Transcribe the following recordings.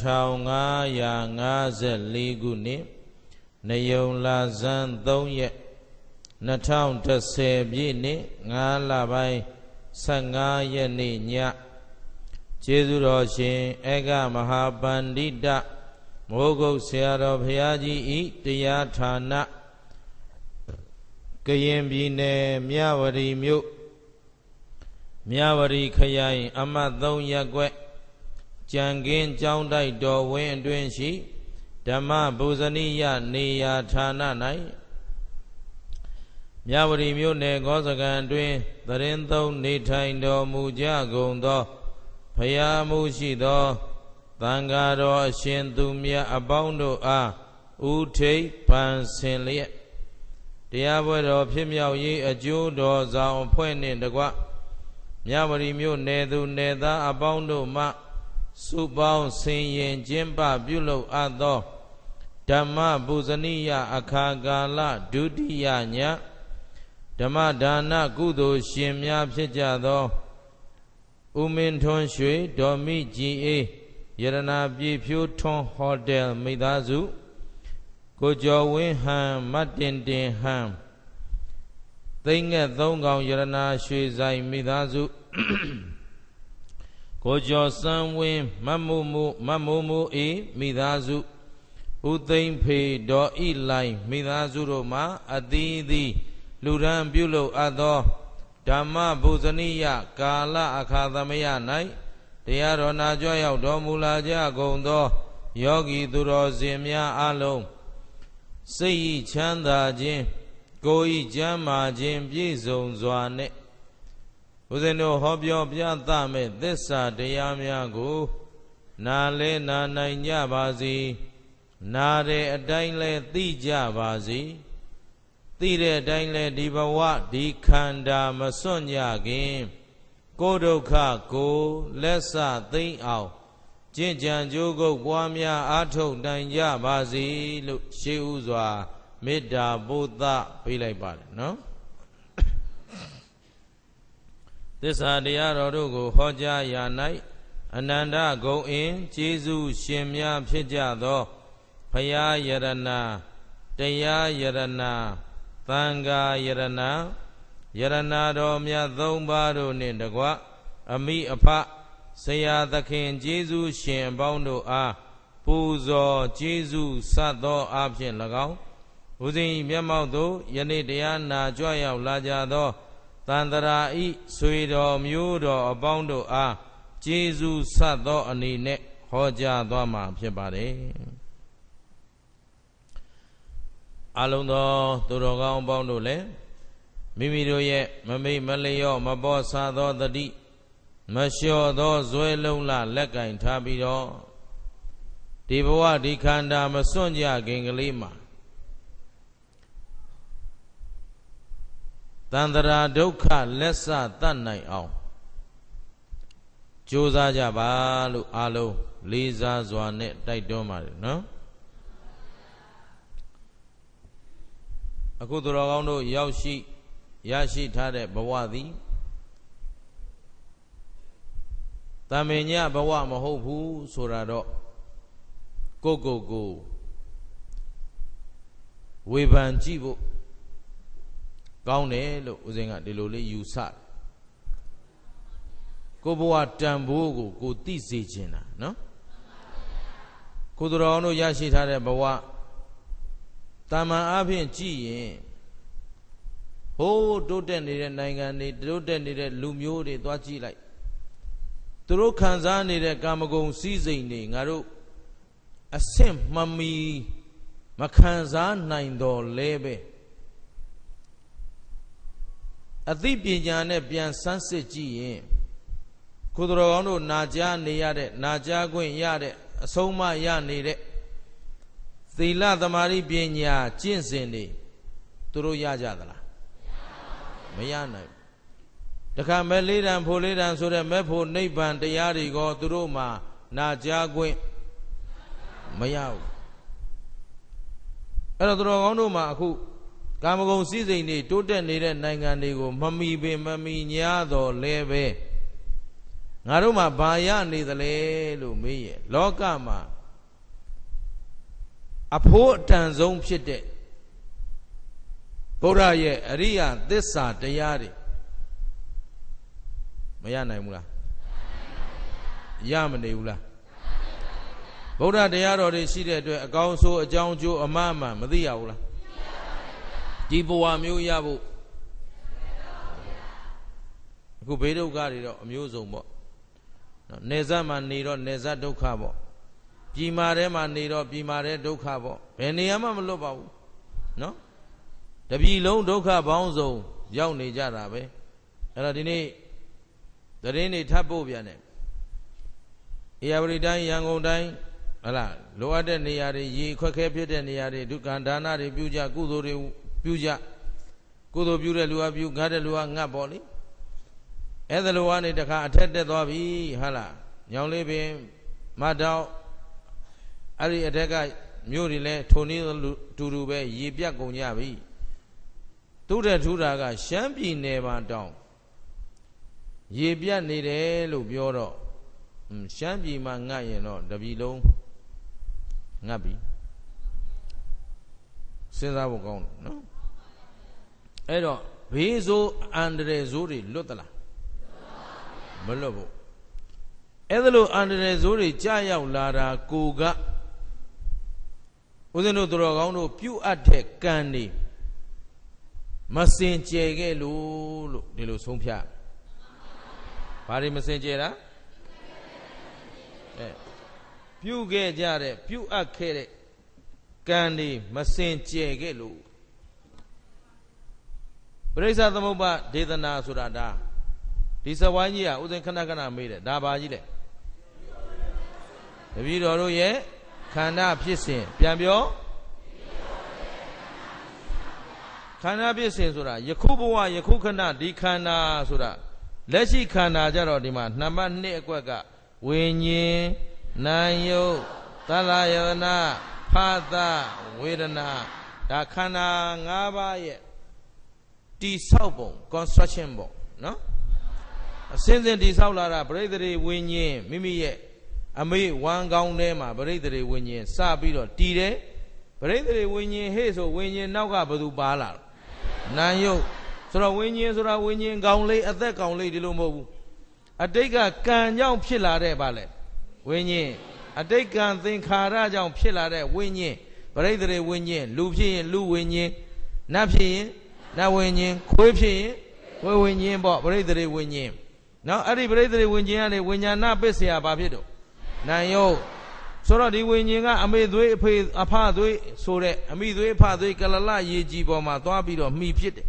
2554ခုနှစ်နယုံလာဇန်3ရက်2010ပြည့်နှစ်5လပိုင်း15ရက်နေ့ညကျေးဇူးတော်ရှင်အေကမဟာပန္တိတမိုးကုတ်ဆရာတော်ဘုရားကြီးဤတရားဌာနကရင်ပြည်နယ်မြဝတီမြို့မြဝရီခရိုင် အမတ်3ရပ်ကွက် ကြံကင်းကျောင်းတိုက်တော်ဝင်းအတွင်းရှိဓမ္မဗုဇနိယနေရာဌာန၌မြဝရီမြို့နယ်ကောစကံအတွင်းသတင်းသုံးနေထိုင်တော်မူကြကုန်သောဖရာမှုရှိသောသံဃာတော်အရှင်သူမြတ်အပေါင်းတို့အားဥထိပ်ပန်ဆင်လျက်တရားပွဲတော်ဖြစ်မြောက်ရေးအကျိုးတော်ဆောင်အဖွဲ့နှင့်တကွမြဝတီမြို့နယ်သူနယ်သားအပေါင်းတို့မှ စုပေါင်းဆင်ရင်ကျင်းပပြုလုပ်အပ်သောဓမ္မပူဇနိယအခါကာလဒုတိယညဓမ္မဒါနကုသိုလ်ရှင်များဖြစ်ကြသောဥမင်းထွန်းရွှေဒေါ်မိကြည်အေးယရနာပြည်ဖြိုးထွန်းဟိုတယ်မိသားစုကိုကျော်ဝင်းဟန်မတ်တင်တင်ဟန်သိငှက်သုံးကောင်ယရနာရွှေဆိုင်မိသားစု ကိုကျော်စန်းဝင်းမတ်မို့မို့မတ်မို့မို့အေးမိသားစုဦးသိမ့်ဖေဒေါ်ဣလိုင်မိသားစုတို့မှာအသီးသီးလူရန်ပြုလုပ်အပ်သောဓမ္မဗုဇနိယကာလအခါသမယ၌တရားတော်နာကြွရောက်တော်မူလာကြကုန်သောယောဂီသူတော်စင်များအလုံးစိတ်ချမ်းသာခြင်းကိုယ်ဤကျမ်းမာခြင်းပြည့်စုံစွာနဲ့ ဦးဇင်းတို့ဟောပြောပြသမဲ့သစ္စာတရားများကို နာလဲနာနိုင်ကြပါစေနာတဲ့အတိုင်းလဲသိကြပါစေသိတဲ့အတိုင်းလဲဒီဘဝဒီခန္ဓာမစွန့်ကြခင် ကိုဒုက္ခကိုလက်ဆသိမ့်အောင်ကျင့်ကြံကြိုးကုပ်ပွားများအားထုတ်နိုင်ကြပါစေလို့ရှေးဥစွာမေတ္တာပို့သပေးလိုက်ပါတယ်နော် သစ္စာတရားတော်တို့ကိုဟောကြားရာ၌အနန္တဂုံအင်းကျေးဇူးရှင်များဖြစ်ကြသောဖရာယရဏတရားယရဏသံဃာယရဏယရဏတော်မြတ်သုံးပါးတို့နှင့်တကွအမိအဖဆရာသခင်ကျေးဇူးရှင်အပေါင်းတို့အားပူဇော်ကျေးဇူးစသောအဖြစ်၎င်းဘုဇင်မျက်မှောက်သို့ယနေ့တရားနာကြွရောက်လာကြသော တန္တရာဤဆွေတော်မျိုးတော်အပေါင်းတို့အားကျေးဇူးဆက်သောအနေနဲ့ဟောကြားသွားမှာဖြစ်ပါတယ်အလုံးသောသူတော်ကောင်းအပေါင်းတို့လည်းမိမိတို့ရဲ့မမိတ်မလျော့မပေါ်ဆာသောတတိမလျှော့သောဇွဲလုံးလလက်ကင်ထားပြီးတော့ဒီဘဝဒီခန္ဓာမစွန့်ကြခင်ကလေးမှာ တန္တရာဒုက္ခလက်ဆတတ်နိုင်အောင်ကြိုးစားကြပါလို့အားလုံးလေးစားစွာနဲ့တိုက်တွန်းပါတယ်နော်အခုသူတော်ကောင်းတို့ရောက်ရှိရရှိထားတဲ့ဘဝသည်တမင်ညဘဝမဟုတ်ဘူးဆိုတာတော့ကိုကိုကိုဝေဖန်ကြည့်ဖို့ ကောင်းတယ်လို့ဦးဇင်းကဒီလိုလေးယူဆတယ်ကိုဘဝတန်ဖိုးကိုကိုသိစေခြင်းတာနော်ကိုသူတော်တို့ရရှိထားတဲ့ဘဝတာမန်အားဖြင့်ကြည့်ရင်ဟိုးတိုးတက်နေတဲ့နိုင်ငံတွေတိုးတက်နေတဲ့လူမျိုးတွေသွားကြည့်လိုက်သူတို့ခံစားနေတဲ့ကာမဂုဏ်စည်းစိမ်တွေငါတို့အဆင့်မမီမခံစားနိုင်တော့လဲပဲ အသိပညာနဲ့ပြန်စမ်းစစ်ကြည့်ရင်ကိုတော်ကောင်းတို့နာကြားနေရတဲ့နာကြားခွင့်ရတဲ့အဆုံးမရနေတဲ့သီလသမာဓိပညာကျင့်စဉ်တွေသူတို့ရကြသလားမရနိုင်တခါမဲ့လေးတန်ဖို့လေးတန်ဆိုတဲ့မဲ့ဖို့နိဗ္ဗာန်တရားတွေကောသူတို့မှာနာကြားခွင့်မရဘူးအဲ့တော့သူတော်ကောင်းတို့မှာအခု ကာမဂုဏ်စည်းစိမ်တွေတိုးတက်နေတဲ့နိုင်ငံတွေကိုမမီပင်မမီညာတော့လဲပဲငါတို့မှာဘာရနေသလဲလို့မေးရလောကမှာအဖို့အတန်ဆုံးဖြစ်တဲ့ဘုရားရဲ့အရိယာသစ္စာတရားတွေမရနိုင်ဘူးလားရမနေဘူးလားဗုဒ္ဓတရားတော်တွေရှိတဲ့အတွက်အကောင်းဆိုးအကြောင်းကျိုးအမှန်မှန်မသိရဘူးလား ဒီဘဝမျိုးရဖို့အခုဘေးဒုက္ခတွေတော့အမျိုးစုံပေါ့နော်နေဇတ်မှာနေတော့နေဇတ်ဒုက္ခပေါ့ပြည်မာထဲမှာနေတော့ပြည်မာထဲဒုက္ခပေါ့ဘယ်နေရာမှမလွတ်ပါဘူးနော်တပြည်လုံးဒုက္ခပေါင်းစုံရောက်နေကြတာပဲအဲ့တော့ဒီနေ့သတင်းတွေထပ်ပို့ပြန်တယ်အေရဝတီတိုင်းရန်ကုန်တိုင်းဟလာလိုအပ်တဲ့နေရာတွေရေခွက်ခဲဖြစ်တဲ့နေရာတွေဒုက္ခဒါနတွေပြုကြကုသိုလ်တွေ ပြုကြကုသိုလ်ပြုတဲ့လူကပြုငတ်တဲ့လူကငတ်ပေါ့လေအဲ့ဒါလိုကနေတခါအထက်တက်သွားပြီဟာလားညောင်လေးပင်မတောက်အဲ့ဒီအထက်ကမြို့တွေလဲထုံနေတူတူပဲရေပြတ်ကုန်ကြပြီသူတဲ့ထူတာကရှမ်းပြည်နယ်မှာတောင်းရေပြတ်နေတယ်လို့ပြောတော့ရှမ်းပြည်မှာငတ်ရင်တော့တပြည်လုံးငတ်ပြီ စဉ်းစားဖို့ကောင်းတယ်နော်အဲ့တော့ဘေးဆိုးအန္တရာယ်ဆိုးတွေလွတ်သလားမလွတ်ဘူးအဲ့ဒါလို့အန္တရာယ်ဆိုးတွေကြာရောက်လာတာကိုကဦးဇင်းတို့သူတော်ကောင်းတို့ပြုတ်အပ်တဲ့ကံတွေမစင်ကြယ်ခဲ့လို့လို့ဒီလိုဆုံးဖြတ်ဘာတွေမစင်ကြယ်တာအဲပြုတ်ခဲ့ကြတဲ့ပြုတ်အပ်ခဲ့တဲ့ ကံတွေမစင်ကြယ်ခဲ့လို့ပရိစ္ဆသမုပ္ပါဒေသနာဆိုတာဒါဒီစဝိုင်းကြီးကဥစဉ်ခဏခဏမေးတယ်ဒါဘာကြီးလဲတပည့်တော်တို့ရဲ့ခန္ဓာဖြစ်စဉ်ပြန်ပြောခန္ဓာဖြစ်စဉ်ဆိုတာယခုဘဝယခုခဏဒီခန္ဓာဆိုတာလက်ရှိခန္ဓာကြတော့ဒီမှာနံပါတ်1အကွက်ကဝိညာဉ်နာယုတ်သလယဝနာ ဖသဝေဒနာဒါခန္ဓာ၅ပါးရဲ့တိဆောက်ပုံ construction ပုံနော်အစင်းစင်တိဆောက်လာတာပရိသေတွေဝิญဉ်မိမိရဲ့အမေဝမ်းကောင်းထဲမှာပရိသေတွေဝิญဉ်စပြီးတော့တည်တယ်ပရိသေတွေဝิญဉ်ဟေ့ဆိုဝิญဉ်နောက်ကဘယ်သူပါလာနာယုတ်ဆိုတော့ဝิญဉ်ဆိုတာဝิญဉ်ကောင်းလေးအသက်ကောင်းလေးဒီလိုမဟုတ်ဘူးအတိတ်ကကံကြောင့်ဖြစ်လာတဲ့ဗာလဲဝิญဉ် အတိတ်ကံသင်္ခါရကြောင့်ဖြစ်လာတဲ့ဝိညာဉ်ပရိသေဝိညာဉ်လူဖြစ်ရင်လူဝိညာဉ်နတ်ဖြစ်ရင်နတ်ဝိညာဉ်ခွေးဖြစ်ရင်ခွေးဝိညာဉ်ပေါ့ပရိသေဝိညာဉ်နော်အဲ့ဒီပရိသေဝိညာဉ်ကနေဝိညာဏပစ္စယဘာဖြစ်တော့နာယုတ်ဆိုတော့ဒီဝိညာဉ်ကအမေသွေးအဖေအဖသွေးဆိုတဲ့အမိသွေးအဖသွေးကလလရေကြည်ပေါ်မှာသွားပြီးတော့မှီဖြစ်တယ်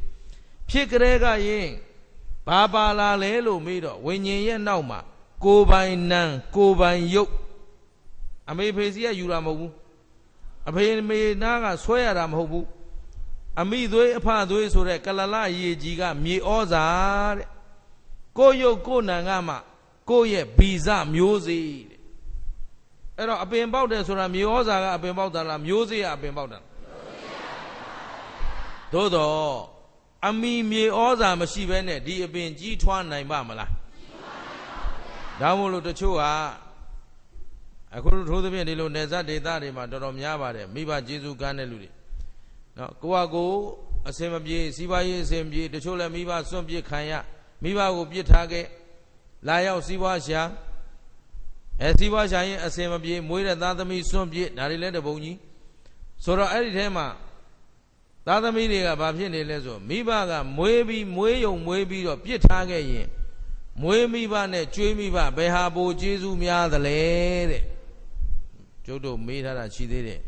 ဖြစ်ကြဲကရင်ဘာပါလာလဲလို့မေးတော့ဝိညာဉ်ရဲ့နောက်မှာကိုယ်ပိုင်နံကိုယ်ပိုင်ယုတ် အမေဖေစီကယူတာမဟုတ်ဘူးအဖေမေနာကဆွဲရတာမဟုတ်ဘူးအမိသွေးအဖသွေးဆိုတဲ့ကလလရေကြီးကမြေဩဇာတဲ့ကိုရုပ်ကိုနံကမှကိုရဲ့ဗီဇမျိုးစေ့တဲ့အဲ့တော့အပင်ပေါက်တယ်ဆိုတာမြေဩဇာကအပင်ပေါက်တာလားမျိုးစေ့ကအပင်ပေါက်တာသို့တော့အမိမြေဩဇာမရှိဘဲနဲ့ဒီအပင်ကြီးထွားနိုင်ပါမလားဒါမို့လို့တချို့က အခုထိုးသဖြင့်ဒီလိုနေဇတ်ဒေသတွေမှာတော်တော်များပါတယ်မိဘကျေးဇူးကမ်းတဲ့လူတွေနော်ကိုကကိုအစင်မပြေစီးပွားရေးအစင်ပြေတချို့လည်းမိဘစွန့်ပစ်ခံရမိဘကိုပြစ်ထားခဲ့လာရောက်စီးပွားရှာအဲစီးပွားရှာရင်အစင်မပြေမွေးတဲ့သားသမီးစွန့်ပစ်ဒါတွေလည်းတပုံကြီးဆိုတော့အဲ့ဒီထဲမှာသားသမီးတွေကဘာဖြစ်နေလဲဆိုမိဘကမွေးပြီးမွေးယုံမွေးပြီးတော့ပြစ်ထားခဲ့ရင်မွေးမိဘနဲ့ကျွေးမိဘဘယ်ဟာပိုကျေးဇူးများသလဲတဲ့ ကျုပ်တို့မေးထားတာရှိသေးတယ်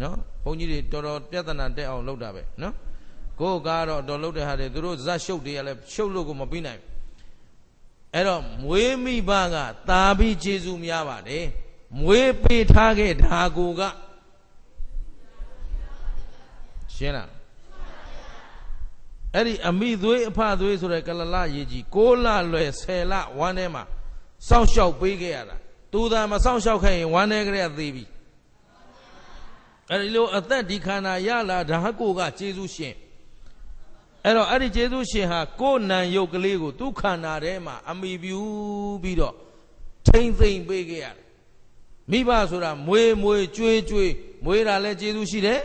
နော်ဘုန်းကြီးတွေတော်တော်ပြဿနာတက်အောင်လုပ်တာပဲနော်ကိုယ်ကတော့တော်လုပ်တဲ့ဟာတွေသူတို့ဇက်ရှုပ်တွေကလည်းရှုပ်လို့ကိုမပြီးနိုင်အဲ့တော့မွေးမိဘကတာပြီးကျေးဇူးများပါတယ်မွေးပေးထားခဲ့ဒါကိုကရှင်းလားအဲ့ဒီအမိသွေးအဖသွေးဆိုတဲ့ကလလရေကြီး6လလွယ်10လဝမ်းထဲမှာစောင့်ရှောက်ပေးခဲ့ရတာ သူသာမစောင့်ရှောက်ခဲ့ရင်ဝမ်းထဲကလေးကသေးပြီအဲ့ဒီလိုအသက်ဒီခန္ဓာရလာဓာတ်ကိုကကျေးဇူးရှင်အဲ့တော့အဲ့ဒီကျေးဇူးရှင်ဟာကိုယ်နံယုတ်ကလေးကိုသူ့ခန္ဓာထဲမှာအမိပြုပြီးတော့ထိမ့်သိမ့်ပေးခဲ့ရတယ်မိဘဆိုတာမွေးမွေးကြွေးကြွေးမွေးတာလည်းကျေးဇူးရှိတယ်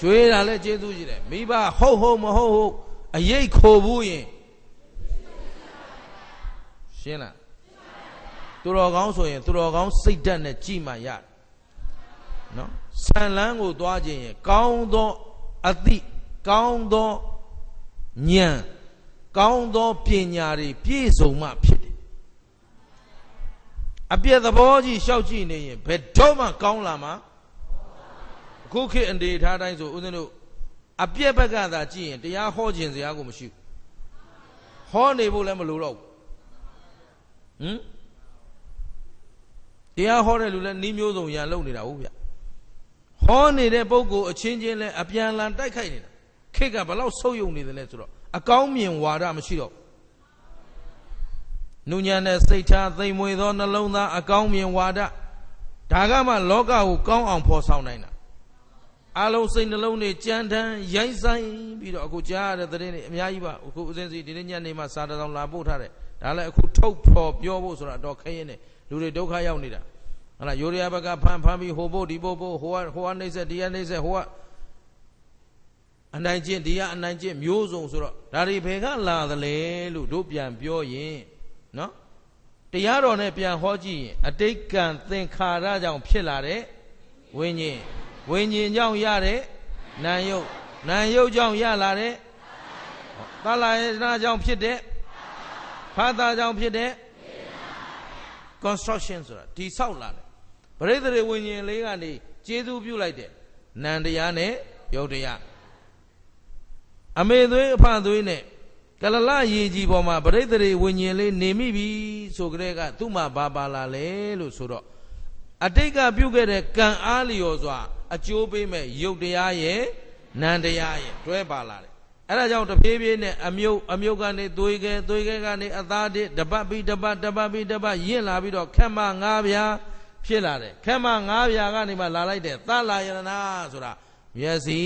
ကြွေးတာလည်းကျေးဇူးရှိတယ်မိဘဟုတ်ဟုတ်မဟုတ်ဟုတ်အရေးခိုဘူးရင်ရှင်းလား သူတော်ကောင်းဆိုရင်သူတော်ကောင်းစိတ်ဓာတ်နဲ့ကြည်မှရတယ်နော်ဆန်လန်းကိုသွားခြင်းရင်ကောင်းသောအသိကောင်းသောဉာဏ်ကောင်းသောပညာတွေပြည့်စုံမှဖြစ်တယ်အပြည့်သဘောကြီးရှောက်ကြည့်နေရင်ဘယ်တော့မှကောင်းလာမှာအခုခေတ်အနေထားတိုင်းဆိုဦးဇင်းတို့အပြည့်ဘက်ကသာကြည့်ရင်တရားဟောခြင်းစရာကိုမရှိဘူးဟောနေဖို့လည်းမလိုတော့ဘူးဟမ် တရားဟောတဲ့လူလည်းနှီးမျိုးစုံရန်လုပ်နေတာဟုတ်ဗျဟောနေတဲ့ပုဂ္ဂိုလ်အချင်းချင်းလဲအပြန်လန်တိုက်ခိုက်နေတာခေတ်ကဘလောက်ဆုပ်ယုံနေတယ်လဲဆိုတော့အကောင်းမြင်ဝါဒမရှိတော့နုညံတဲ့စိတ်ထားသိမ်မွေသောနှလုံးသားအကောင်းမြင်ဝါဒဒါကမှလောကကိုကောင်းအောင်ဖော်ဆောင်နိုင်တာအလုံးစိတ်နှလုံးတွေကြမ်းတမ်းရိုင်းဆိုင်ပြီးတော့အခုကြားရတဲ့သတင်းတွေအများကြီးပါအခုဦးစင်းစီဒီနေ့ညနေမှစာတစောင်လာပို့ထားတယ်ဒါလည်းအခုထုတ်ဖော်ပြောဖို့ဆိုတာတော့ခရင်နေ လူတွေဒုက္ခရောက်နေတာဟုတ်လားယူရီးယားဘက်ကဖမ်းဖမ်းပြီးဟိုဖို့ဒီဖို့ဖို့ဟိုကဟိုကနေဆက်ဒီကနေဆက်ဟိုကအနိုင်ကျင့်ဒီကအနိုင်ကျင့်မျိုးစုံဆိုတော့ဒါတွေဘယ်ကလာသလဲလို့တို့ပြန်ပြောရင်နော်တရားတော်နဲ့ပြန်ဟောကြည့်ရင်အတိတ်ကံသင်္ခါရကြောင့်ဖြစ်လာတဲ့ဝိညာဉ်ဝိညာဉ်ကြောင့်ရတဲ့နာယုတ်နာယုတ်ကြောင့်ရလာတဲ့သလာယနာကြောင့်ဖြစ်တဲ့ဖာသာကြောင့်ဖြစ်တဲ့ construction ဆိုတာဒီဆောက်လာတယ်ပရိသေဝိညာဉ်လေးကနေကျေးဇူးပြုလိုက်တယ်နန္တရားနဲ့ယုတ်တရားအမေသွေးအဖသွေးနဲ့ကလလရေကြီးပေါ်မှာပရိသေဝိညာဉ်လေးနေမိပြီဆိုကြတဲ့ကသူ့မှာဘာပါလာလဲလို့ဆိုတော့အတိတ်ကပြုခဲ့တဲ့ကံအားလျော်စွာ အကျိုးပေးမဲ့ယုတ်တရားရဲ့နန္တရားရဲ့တွဲပါလာတယ် အဲ့ဒါကြောင့်တဖြည်းဖြည်းနဲ့အမြုပ်အမြုပ်ကနေသွေးခဲသွေးခဲကနေအသားတစ်တပတ်ပြီးတပတ်တပတ်ပြီးတပတ်ရင့်လာပြီးတော့ခက်မငါးပြားဖြစ်လာတယ်ခက်မငါးပြားကနေမှလာလိုက်တယ်သလာယရဏဆိုတာမျက်စိ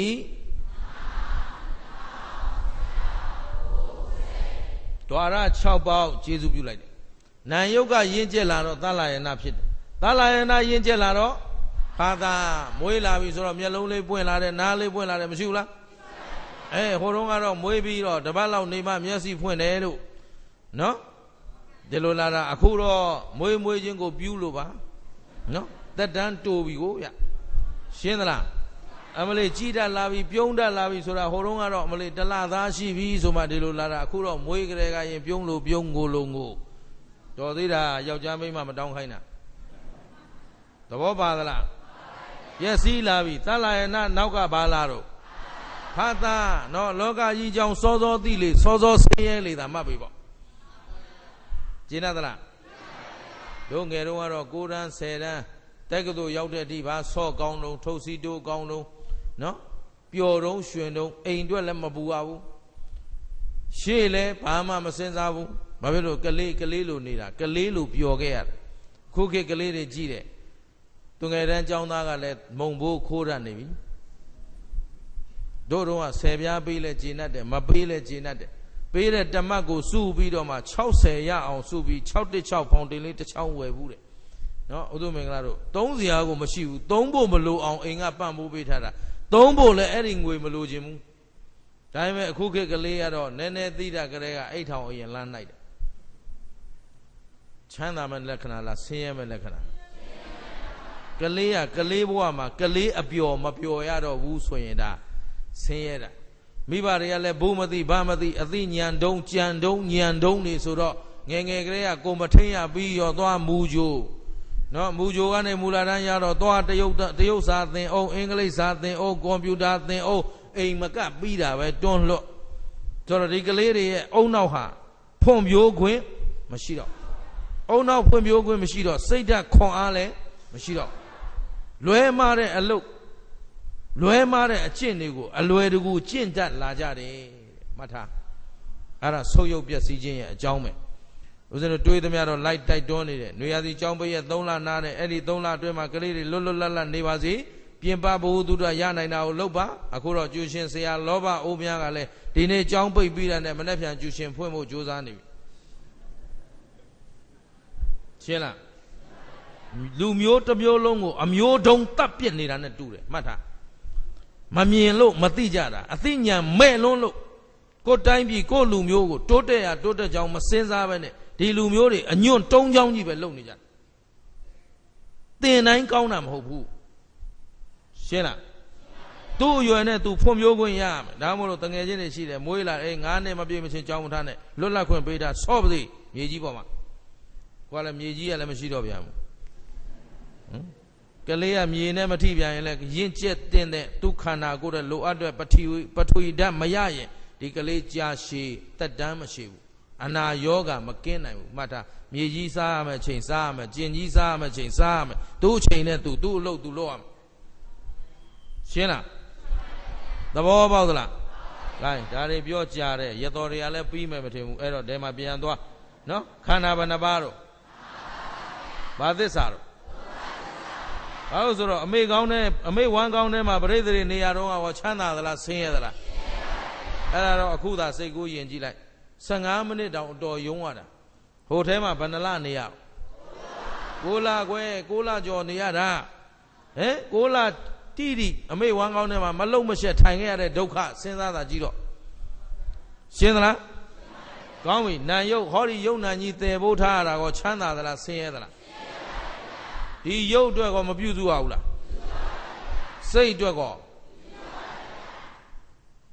ဒွါရ6ပေါက်ကျေစုပြုလိုက်တယ်နာယုတ်ကရင့်ကျက်လာတော့သလာယနာဖြစ်တယ်သလာယနာရင့်ကျက်လာတော့ဖာသာမွေးလာပြီဆိုတော့မျက်လုံးလေးပွင့်လာတယ်နားလေးပွင့်လာတယ်မရှိဘူးလား အဲဟိုတုန်းကတော့မွေးပြီးတော့တပတ်လောက်နေမှမျက်စိဖွင့်တယ်လို့နော်ဒီလိုလာတာအခုတော့မွေးမွေးချင်းကိုပြူးလို့ပါနော်တက်တန်းတူပြီကိုဗျရှင်းသလားအမလေးကြီးတတ်လာပြီပြုံးတတ်လာပြီဆိုတာဟိုတုန်းကတော့အမလေးတလသားရှိပြီဆိုမှဒီလိုလာတာအခုတော့မွေးကြတဲ့ကရင်ပြုံးလို့ပြုံးကိုလုံးကိုတော်သေးတာယောက်ျားမိန်းမမတောင်းခိုင်းတာသဘောပါသလားပျက်စီးလာပြီသလာယနာနောက်ကဘာလာတော့ ဖာသာနော်လောကကြီးကြောင့်စောစောသိလေစောစောဆင်းရဲလေတာမှတ်ပြီပေါ့ကျင်းသလားတို့ငယ်တော့ကတော့9တန်း10တန်းတက္ကသိုလ်ရောက်တဲ့အထိဘာဆော့ကောင်းတုံးထုတ်စီတိုးကောင်းတုံးနော်ပျော်တုံးရွှင်တုံးအိမ်အတွက်လည်းမပူပါဘူးရှေ့လည်းဘာမှမစင်စားဘူးဘာဖြစ်လို့ကလေးကလေးလိုနေတာကလေးလိုပျော်ခဲ့ရတယ်ခုခေတ်ကလေးတွေကြီးတယ်သူငယ်တန်းចောင်းသားကလည်းမုံဘိုးခိုးရနေပြီ တို့တော့ဆယ်ပြားပေးလဲဂျင်းတ်တယ်မပေးလဲဂျင်းတ်တယ်ပေးတဲ့တမတ်ကိုစုပြီးတော့မှ60ရအောင်စုပြီး616ဖောင်တင်လေးတစ်ချောင်းဝယ်ဘူးတဲ့နော်ဥဒုမင်္ဂလာတို့သုံးစရာကိုမရှိဘူးသုံးဖို့မလိုအောင်အိမ်ကပံ့ပိုးပေးထားတာသုံးဖို့လည်းအဲ့ဒီငွေမလိုချင်ဘူးဒါပေမဲ့အခုခေတ်ကလေးကတော့နည်းနည်းသိတာကလေးကအိတ်ထောင်အရင်လမ်းလိုက်တယ်ချမ်းသာမဲ့လက္ခဏာလားဆင်းရဲမဲ့လက္ခဏာကလေးကကလေးဘဝမှာကလေးအပျော်မပျော်ရတော့ဘူးဆိုရင်ဒါ ဆင်းရဲတာမိဘတွေကလည်းဘိုးမသိဘာမသိအသိဉာဏ်တုံးကြံတုံးဉာဏ်တုံးနေဆိုတော့ငယ်ငယ်ကလေးကကိုမထိန်ရပြီးရောသွားမူကြိုနော်မူကြိုကနေမူလာတန်းရတော့သွားတရုတ်တရုတ်စာသင်အောင်အင်္ဂလိပ်စာသင်အောင်ကွန်ပျူတာသင်အောင်အိမ်မကပြီးတာပဲတွန်းလွတ်ဆိုတော့ဒီကလေးတွေရဲ့အုံနောက်ဟာဖွံ့ဖြိုးခွင့်မရှိတော့အုံနောက်ဖွံ့ဖြိုးခွင့်မရှိတော့စိတ်ဓာတ်ခွန်အားလည်းမရှိတော့လွဲမားတဲ့အလုပ် လွဲမားတဲ့အကျင့်တွေကိုအလွယ်တကူကျင့်တတ်လာကြတယ်မှတ်ထားအဲ့ဒါဆုပ်ယုပ်ပျက်စီးခြင်းရဲ့အကြောင်းပဲဦးဇင်းတို့တွေးသမျှတော့လိုက်တိုက်တွန်းနေတယ်။နွေရာသီကျောင်းပိတ်ရဲ့3လနားနဲ့အဲ့ဒီ3လအတွင်းမှာကလေးတွေလွတ်လွတ်လပ်လပ်နေပါစေ။ပြင်ပဘုဟုတုဒ္ဒရနိုင်တာကိုလုပ်ပါ။အခုတော့ကျူရှင်ဆရာလောဘအိုးများကလည်းဒီနေ့ကျောင်းပိတ်ပြီးတဲ့နဲ့မနေ့ပြန်ကျူရှင်ဖွင့်ဖို့ကြိုးစားနေပြီ။ရှင်းလား။လူမျိုးတစ်မျိုးလုံးကိုအမျိုးတုံးတတ်ပြစ်နေတာနဲ့တူတယ်မှတ်ထား။ မမြင်လို့မသိကြတာအသိဉာဏ်မဲ့လွန်းလို့ကိုတိုင်းပြည်ကိုလူမျိုးကိုတိုးတက်ရတိုးတက်ကြောင်းမစင်စားပဲနဲ့ဒီလူမျိုးတွေအညွန့်တုံးချောင်းကြီးပဲလုပ်နေကြတယ်တင်တိုင်းကောင်းတာမဟုတ်ဘူးရှင်းလားသူ့အရွယ်နဲ့သူဖွံ့ဖြိုးခွင့်ရမယ်ဒါမှမဟုတ်တငယ်ချင်းတွေရှိတယ်မွေးလာအေးငါးနှစ်မပြည့်မချင်းကြောင်းမထားနဲ့လွတ်လပ်ခွင့်ပေးတာဆော့ပါစေမြေကြီးပေါ်မှာကိုကလည်းမြေကြီးကလည်းမရှိတော့ပြန်ဘူးဟမ် ကလေးကမြေနဲ့မထိပြန်ရင်လည်းရင့်ကျက်တင်တဲ့ဒုက္ခနာကိုတဲ့လိုအပ်တဲ့ပထဝီပထဝီဓာတ်မရရင်ဒီကလေးကြာရှည်တက်တမ်းမရှိဘူးအနာယောဂမကင်းနိုင်ဘူးမှတ်ထားမြေကြီးစားရမယ်ချိန်စားရမယ်ကျင်ကြီးစားရမယ်ချိန်စားရမယ်သူ့ချိန်နဲ့သူသူ့အလုပ်သူလုပ်ရမယ်ရှင်းလားသဘောပေါက်သလားလိုင်းဒါတွေပြောကြတဲ့ရတော်တွေကလည်းပြီးမယ်မထင်ဘူးအဲ့တော့ဒဲမှာပြန်သွားနော်ခန္ဓာဘယ်နှပါတော့ဘာသစ္စာတော့ ဘာလို့ဆိုတော့အမေကောင်းတဲ့အမေဝမ်းကောင်းတဲ့မှာပရိသေတွေနေရာတော့ဟောချမ်းသာသလားဆင်းရဲသလားအဲ့ဒါတော့အခုသာစိတ်ကူးယဉ်ကြည့်လိုက်15မိနစ်တောင်အတော်ယုံရတာဟိုထဲမှာဘယ်နှလနေရ6လခွဲ6လကျော်နေရတာဟမ်6လတိတိအမေဝမ်းကောင်းထဲမှာမလုံမရှက်ထိုင်ခဲ့ရတဲ့ဒုက္ခစဉ်းစားတာကြည့်တော့ရှင်းသလားကောင်းပြီနံရုပ်ဟောဒီယုံနံကြီးတည်ဖို့ထားရတာကောချမ်းသာသလားဆင်းရဲသလား ဒီရုပ်အတွက်ကောမပြုစုရဘူးလားစိတ်အတွက်ကော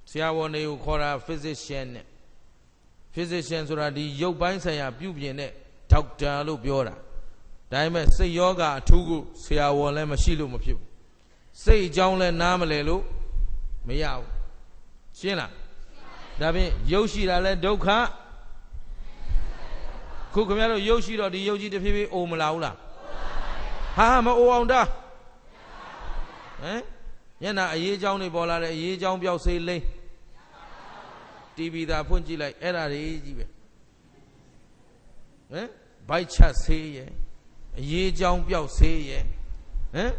ဆရာဝန်တွေကိုခေါ်တာ physician နဲ့ physician ဆိုတာဒီရုပ်ပိုင်းဆိုင်ရာပြုပြင်တဲ့ဒေါက်တာလို့ပြောတာဒါပေမဲ့စိတ်ယောဂအထူးကိုဆရာဝန်လည်းမရှိလို့မဖြစ်ဘူးစိတ်အကြောင်းလည်းနားမလဲလို့မရဘူးရှင်းလားဒါဖြင့်ရုပ်ရှိတာလဲဒုက္ခခုခင်ဗျားတို့ရုပ်ရှိတော့ဒီရုပ်ကြီးတစ်ဖြည်းဖြည်းအိုမလာဘူးလား ဟာမအိုအောင်တာဟမ်ညနာအရေးအကြောင်းတွေပေါ်လာတဲ့အရေးအကြောင်းပြောက်စေးလိမ့်တီဗီသာဖွင့်ကြည့်လိုက်အဲ့ဒါတွေကြီးပဲဟမ်ဘိုက်ချဆေးရဲ့အရေးအကြောင်းပြောက်ဆေးရဲ့ဟမ်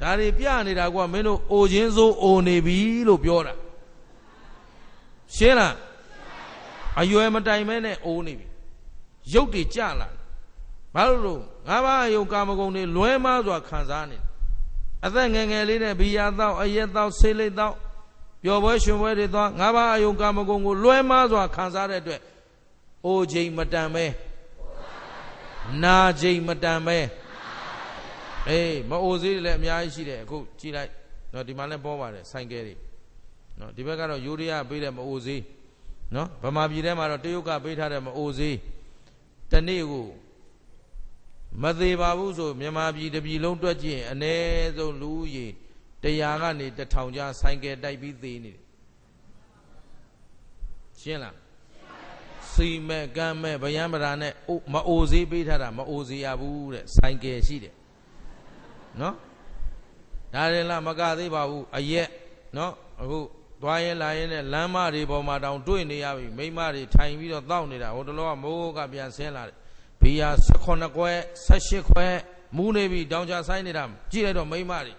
ဒါတွေပြနေတာကမင်းတို့အိုခြင်းစိုးအိုနေပြီလို့ပြောတာရှင်းလားအရွယ်မတိုင်မဲနဲ့အိုးနေပြီရုပ်တွေကြလာတယ် ဘာလို့လို့ငါးပါးယုံကာမဂုဏ်တွေလွဲမားစွာခံစားနေအသက်ငယ်ငယ်လေးနဲ့ဘီယာတော့အရက်တော့ဆေးလိတ်တော့ပျော်ပွဲရှင်ပွဲတွေသွားငါးပါးအယုံကာမဂုဏ်ကိုလွဲမားစွာခံစားတဲ့အတွက်အိုချိန်မတန်ပဲနာချိန်မတန်ပဲအေးမအိုသေးတယ်လည်းအများကြီးရှိတယ်အခုကြည့်လိုက်နော်ဒီမှာလည်းပေါ်ပါတယ်ဆိုင်ကဲတွေနော်ဒီဘက်ကတော့ယူရီးယားပေးတယ်မအိုသေးနော်ဗမာပြည်ထဲမှာတော့တရုတ်ကပေးထားတယ်မအိုသေးတနေ့ကို မသေးပါဘူးဆိုမြန်မာပြည်တပြည်လုံးတွက်ကြည့်ရင်အ ਨੇ ဆုံးလူဦးရေတရားကနေတထောင်ကြားဆိုင်ကယ်တိုက်ပြီးသေးနေတယ်ရှင်းလားစီမဲ့ကမ်းမဲ့ဗျံပရာနဲ့မအိုသေးပေးထားတာမအိုစေရဘူးတဲ့ဆိုင်ကယ်ရှိတယ်နော်ဒါရင်လားမကသေးပါဘူးအရက်နော်အခုသွားရင်လာရင်နဲ့လမ်းမတွေပေါ်မှာတောင်တွေ့နေရပြီမိမတွေထိုင်ပြီးတော့တောက်နေတာဟိုတလောကမိုးကပြန်ဆင်းလာတယ် ဘီယာ18ခွဲ18ခွဲမူးနေပြီတောင်ကြဆိုင်နေတာကြည့်လိုက်တော့မိမတွေ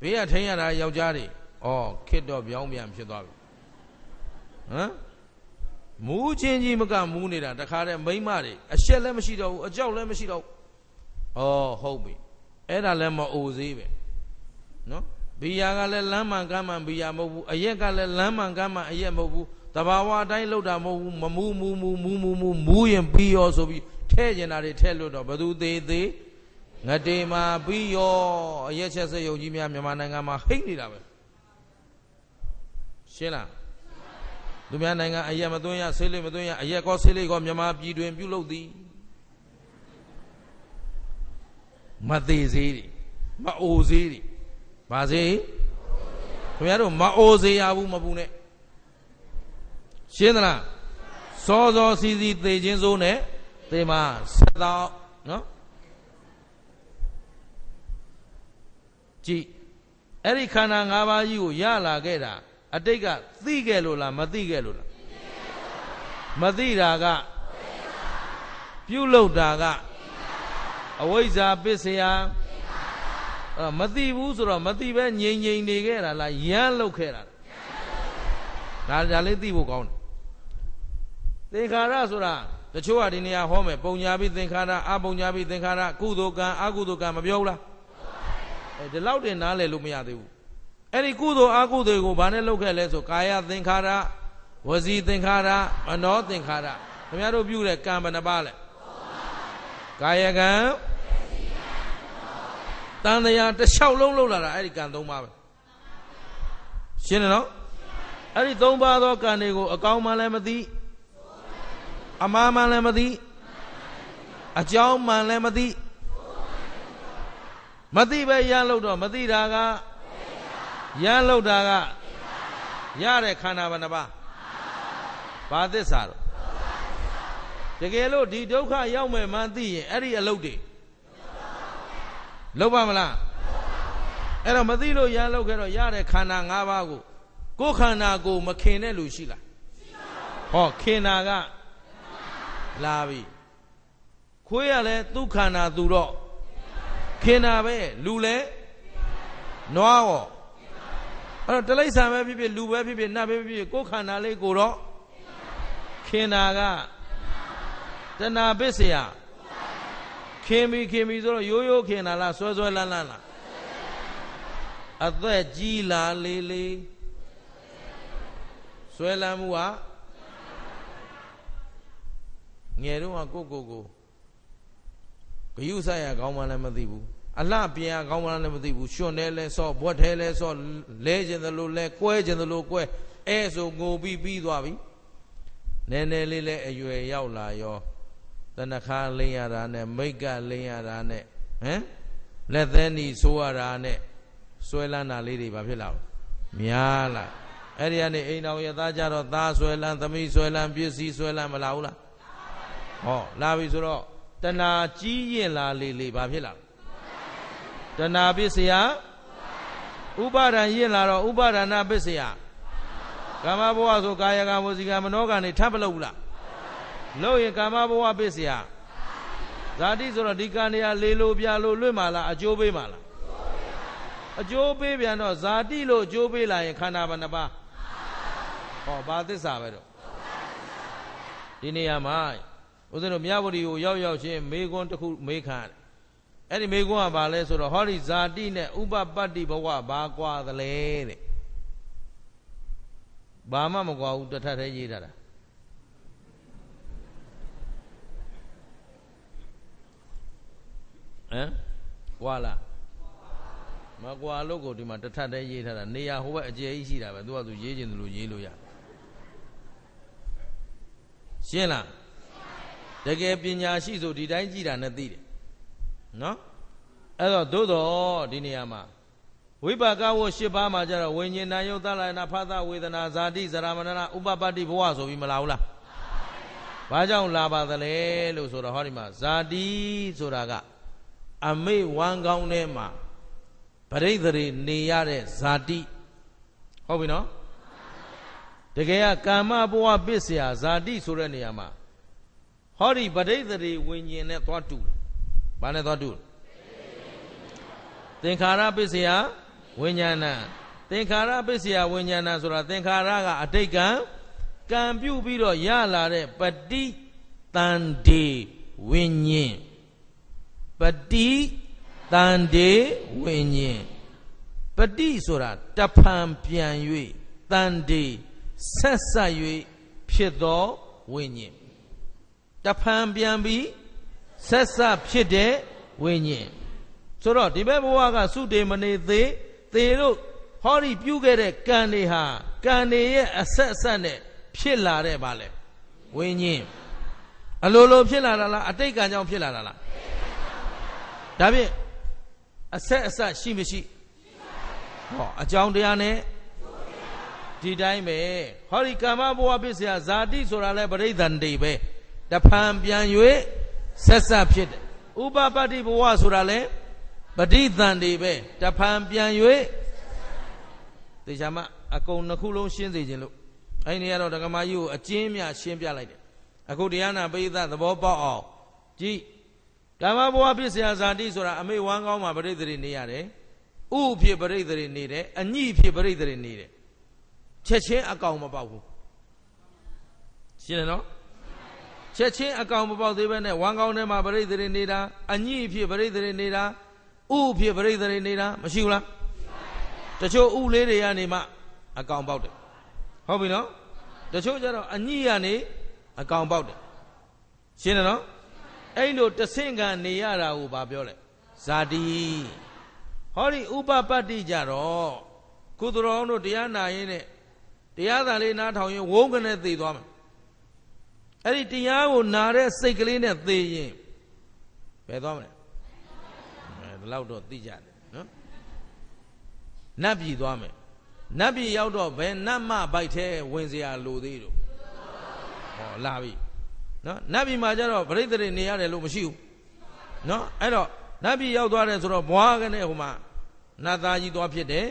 ဘေးကထိန်ရတာယောက်ျားတွေဩခစ်တော့ပြောင်းပြန်ဖြစ်သွားပြီဟမ်မူးချင်းကြီးမကမူးနေတာတခါတည်းမိမတွေအရှက်လည်းမရှိတော့ဘူးအကြောက်လည်းမရှိတော့ဘူးဩဟုတ်ပြီအဲ့ဒါလည်းမအိုသေးပဲနော်ဘီယာကလည်းလမ်းမှန်ကမ်းမှန်ဘီယာမဟုတ်ဘူးအရက်ကလည်းလမ်းမှန်ကမ်းမှန်အရက်မဟုတ်ဘူးတဘာဝအတိုင်းလောက်တာမဟုတ်ဘူးမမူးမူးမူးမူးမူးမူးမူးရင်ပြီးရောဆိုပြီး ထဲကျင်တာတွေထဲလို့တော့ဘသူသေးသေးငတေမာပြီးရောအရက်ချက်စရုံကြီးများမြန်မာနိုင်ငံမှာဟိတ်နေတာပဲရှင်းလားသူများနိုင်ငံအရက်မသွင်းရဆေးလိမသွင်းရအရက်ကောဆေးလိကောမြန်မာပြည်တွင်ပြုလုပ်သည်မသေးစေးတွေမအိုစေးတွေဘာစေးခင်ဗျားတို့မအိုစေရဘူးမပူနဲ့ရှင်းသလားစောစောစီစီသေခြင်းစိုးနဲ့ သေမှာဆက်တော့နော်ကြည်အဲ့ဒီခန္ဓာ၅ပါးကြီးကိုရလာခဲ့တာအတိတ်ကသိခဲ့လို့လားမသိခဲ့လို့လားမသိတာကပြုလုပ်တာကအဝိဇ္ဇာပစ္စယအဲ့မသိဘူးဆိုတော့မသိပဲငြိမ်ငြိမ်နေခဲ့တာလားရမ်းလုပ်ခဲ့တာဒါဒါလေးသိဖို့ကောင်းတယ်သင်္ခါရဆိုတာ တချို့ကဒီနေရာဟောမယ်ပုံညာပြီးသင်္ခါရအပုံညာပြီးသင်္ခါရကုသိုလ်ကံအကုသိုလ်ကံမပြောဘူးလားအဲဒီလောက်တင်နားလည်လို့မရသေးဘူးအဲ့ဒီကုသိုလ်အကုသိုလ်ကိုဘာနဲ့လုပ်ခဲ့လဲဆိုကာယသင်္ခါရဝစီသင်္ခါရမနောသင်္ခါရခင်ဗျားတို့ပြုတဲ့ကံဘယ်နှပါလဲကာယကံတန်တရားတစ်လျှောက်လုံးလှုပ်လာတာအဲ့ဒီကံ၃ပါးပဲရှင်းတယ်နော်အဲ့ဒီ၃ပါးသောကံတွေကိုအကောင်းမှလည်းမသိ အမှားမှလည်းမသိအကြောင်းမှလည်းမသိမသိပဲရလို့တော့မသိတာကရလို့တာကရတဲ့ခန္ဓာဘယ်နှပါဘာသစ္စာတော့တကယ်လို့ဒီဒုက္ခရောက်မယ်မှသိရင်အဲ့ဒီအလုပ်တွေလုပ်ပါမလားအဲ့တော့မသိလို့ရန်လုပ်ခဲ့တော့ရတဲ့ခန္ဓာ၅ပါးကိုကိုယ်ခန္ဓာကိုမခင်တဲ့လူရှိလားဟောခင်တာက လာပြီခွေးရလဲသူ့ခန္ဓာသူတော့ခင်တာပဲလူလဲနွားရောအဲ့တော့တလိ္ဆာပဲဖြစ်ဖြစ်လူပဲဖြစ်ဖြစ်နတ်ပဲဖြစ်ဖြစ်ကိုယ်ခန္ဓာလေးကိုတော့ခင်တာကတဏှာပစ္စယခင်ပြီခင်ပြီဆိုတော့ရိုးရိုးခင်တာလားဆွဲဆွဲလန်းလန်းလားအသက်ကြီးလာလေးလေးဆွဲလန်းမှုက ငယ်တော့ကိုကိုကိုဂယုဆိုင်ရကောင်းမှလည်းမသိဘူးအလှပြင်ရကောင်းမှလည်းမသိဘူးရှင်တယ်လဲဆော့ဘွက်ထဲလဲဆော့လဲခြင်းသလိုလဲကွဲခြင်းသလိုကွဲအဲဆိုငိုပြီးပြီးသွားပြီနည်းနည်းလေးလဲအရွယ်ရောက်လာရောတဏခါလိမ့်ရတာနဲ့မိတ်ကလိမ့်ရတာနဲ့ဟမ်လက်သန်းဤဆိုးရတာနဲ့ဆွဲလန်းတာလေးတွေဘာဖြစ်လာများလာအဲ့ဒီကနေအိမ်တော်ရသားကြတော့သားဆွဲလန်းသမီးဆွဲလန်းပစ္စည်းဆွဲလန်းမလာဘူးလား ဟောလာပြီဆိုတော့တဏှာကြီးရင်လာလေလေဘာဖြစ်လာတဏှာပစ္စယဥပါဒံရင်လာတော့ဥပါဒနာပစ္စယကာမဘဝဆိုကာယကံဝစီကံမနောကံနေထပ်မလုပ်ဘူးလားလို့ရင်ကာမဘဝပစ္စယဇာတိဆိုတော့ဒီကံတွေကလေလိုပြလိုလွတ်မှလားအကျိုးပေးမှလားအကျိုးပေးပြန်တော့ဇာတိလို့အကျိုးပေးလာရင်ခန္ဓာဘယ်နှပါဟောဘာသစ္စာပဲတော့ဒီနေရာမှာ ဦးဇင်းတို့မြတ်ဗုဒ္ဓကိုရောက်ရောက်ချင်းမေခွန်းတစ်ခုမေးခံတယ်အဲ့ဒီမေခွန်းကဘာလဲဆိုတော့ဟောဒီဇာတိနဲ့ဥပပတ္တိဘဝဘာကွာသလဲတဲ့ဘာမှမကွာဘူးတထက်သေးရေးထားတာဟမ်ကွာလားမကွာလို့ကိုဒီမှာတထက်သေးရေးထားတာနေရာဟိုဘက်အကျယ်ကြီးရှိတာပဲသူကသူရေးခြင်းသူလို့ရေးလို့ရရှင်းလား တကယ်ပညာရှိဆိုဒီတိုင်းကြည့်တာနဲ့သိတယ်နော်အဲ့တော့သို့တော်ဒီနေရာမှာဝိပါကဝ၈ပါးမှာကျတော့ဝိညာဉ်နာယုတ်သလနာဖသဝေဒနာဇာတိဇရာမဏနာဥပပတ္တိဘဝဆိုပြီးမလာဘူးလားဘာကြောင့်လာပါသလဲလို့ဆိုတော့ဟောဒီမှာဇာတိဆိုတာကအမိဝမ်းကောင်းထဲမှာပရိသေတွေနေရတဲ့ဇာတိဟုတ်ပြီနော်တကယ်ကကာမဘဝပစ္စယဇာတိဆိုတဲ့နေရာမှာ ဟောဒီပရိသေတွေဝิญဉ်နဲ့သွားတူတယ်ဘာနဲ့သွားတူလဲသင်္ခါရပစ္စယဝိညာဏသင်္ခါရပစ္စယဝိညာဏဆိုတာသင်္ခါရကအတိတ်ကံကံပြုပြီးတော့ရလာတဲ့ပฏิတန်တေဝိညာဉ်ပฏิတန်တေဝိညာဉ်ပ တိဆိုတာတဖန်ပြန်၍တန်တေဆက်ဆက်၍ဖြစ်သောဝိညာဉ် တဖန်ပြန်ပြီးဆက်ဆက်ဖြစ်တဲ့ဝိညာဉ်ဆိုတော့ဒီဘက်ဘဝကစုတေမနေသေးသေတို့ဟောဒီပြုခဲ့တဲ့ကံတွေဟာကံတွေရဲ့အဆက်အဆက်နဲ့ဖြစ်လာတဲ့ဗာလဲဝိညာဉ်အလိုလိုဖြစ်လာတာလားအတိတ်ကံကြောင့်ဖြစ်လာတာလားဒါဖြင့်အဆက်အဆက်ရှိမရှိဟောအကြောင်းတရားနဲ့ဒီတိုင်းပဲဟောဒီကာမဘဝပစ္စယဇာတိဆိုတာလဲပရိသန္တိပဲ တဖန်ပြန်၍ဆက်ဆက်ဖြစ်တယ်ဥပပတ္တိဘဝဆိုတာလဲပဋိသန္တိပဲတဖန်ပြန်၍တေချာမအကုန်နှစ်ခုလုံးရှင်းစေခြင်းလို့အဲ့ဒီကတော့ဒကမာကြီးကိုအကျဉ်းမြရှင်းပြလိုက်တယ်အခုတရားနာပိဋကသဘောပေါက်အောင်ကြည့်ကာမဘဝပစ္စယဇာတိဆိုတာအမေဝမ်းကောင်းမှာပရိသေတွေနေရတယ်ဥဖြစ်ပရိသေတွေနေတယ်အညိဖြစ်ပရိသေတွေနေတယ်ချက်ချင်းအကောင်မပေါက်ဘူးရှင်းတယ်နော် ချက်ချင်းအကောင်မပေါက်သေးပဲနဲ့ဝမ်းကောင်းထဲမှာပရိသေတွေနေတာအညိဖြစ်ပရိသေတွေနေတာဥဖြစ်ပရိသေတွေနေတာမရှိဘူးလားတချို့ဥလေးတွေကနေမှအကောင်ပေါက်တယ်ဟုတ်ပြီနော်တချို့ကျတော့အညိကနေအကောင်ပေါက်တယ်ရှင်းတယ်နော်အဲ့လိုတဆင့်ခံနေရတာကိုဗာပြောလဲဇာတိဟောဒီဥပပတ္တိကြတော့ကုသရောတို့တရားနာရင်းနဲ့တရားသာလေးနားထောင်ရင်ဝုန်းကနေသိသွားမယ် အဲ့ဒီတရားကိုနာတဲ့စိတ်ကလေးနဲ့သိရင်ဘယ်သွားမလဲအဲဒီလောက်တော့သိကြတယ်နော်နတ်ပြည်သွားမယ်နတ်ပြည်ရောက်တော့ဘယ်နတ်မဘိုက်ထဲဝင်စရာလိုသေးတော့ဟောလာပြီနော်နတ်ပြည်မှာကျတော့ပြိတ္တတွေနေရတယ်လို့မရှိဘူးနော်အဲ့တော့နတ်ပြည်ရောက်သွားတယ်ဆိုတော့ဘွားကနေဟိုမှာနတ်သားကြီးသွားဖြစ်တယ်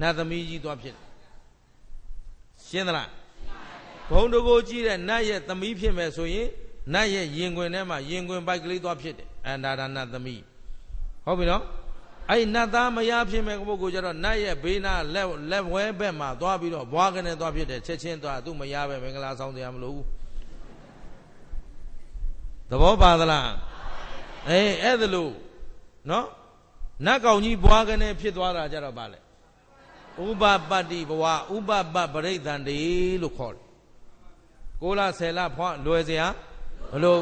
နတ်သမီးကြီးသွားဖြစ်တယ်ရှင်းသလား ဘုံတကိုကြီးတဲ့နတ်ရဲ့သမီးဖြစ်မယ်ဆိုရင်နတ်ရဲ့ရင်ခွင်ထဲမှာရင်ခွင်ပိုက်ကလေးသွားဖြစ်တယ်အန္တာရနတ်သမီးဟုတ်ပြီနော်အဲ့နတ်သားမရဖြစ်မဲ့ပုဂ္ဂိုလ်ကျတော့နတ်ရဲ့ဘေးနာလက်လက်ဝဲဘက်မှာသွားပြီးတော့ဘွားကနေသွားဖြစ်တယ်ချက်ချင်းသွားသူမရပဲမင်္ဂလာဆောင်တရားမလို့ဘူးသဘောပါသလားအေးအဲ့ဒါလို့နော်နတ်ကောင်ကြီးဘွားကနေဖြစ်သွားတာကြတော့ဗာလေဥပပတ္တိဘဝဥပပပရိသန္တိလို့ခေါ်တယ် ကိုလဆယ်လဖွားလွယ်စရာမလို့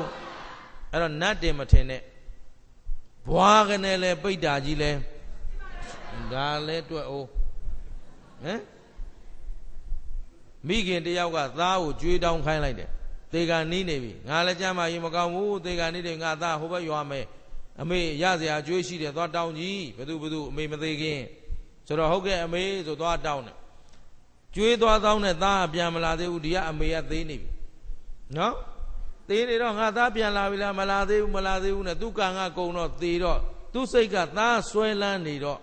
အဲ့တော့နတ်တင်မထင်နဲ့ဘွားကနေလဲပိတ်တာကြီးလဲဒါလဲတွေ့အောင်ဟမ်မိခင်တယောက်ကသားကိုကြွေးတောင်းခိုင်းလိုက်တယ်သေကနီးနေပြီငါလည်းကြမ်းမာရင်မကောင်းဘူးသေကနီးတယ်ငါသားဟိုဘက်ရွာမယ်အမေရစရာကြွေးရှိတယ်သွားတောင်းကြီးဘသူဘသူအမေမသေးခင်ဆိုတော့ဟုတ်ကဲ့အမေဆိုသွားတောင်းတယ် ကျွေးသွားတောင်းတဲ့သားပြန်မလာသေးဘူးဒီကအမေကသေးနေပြီနော်သေးနေတော့ငါသားပြန်လာပြီလားမလာသေးဘူးမလာသေးဘူးနဲ့သူကံကကုံတော့သေတော့သူစိတ်ကသားဆွဲလန်းနေတော့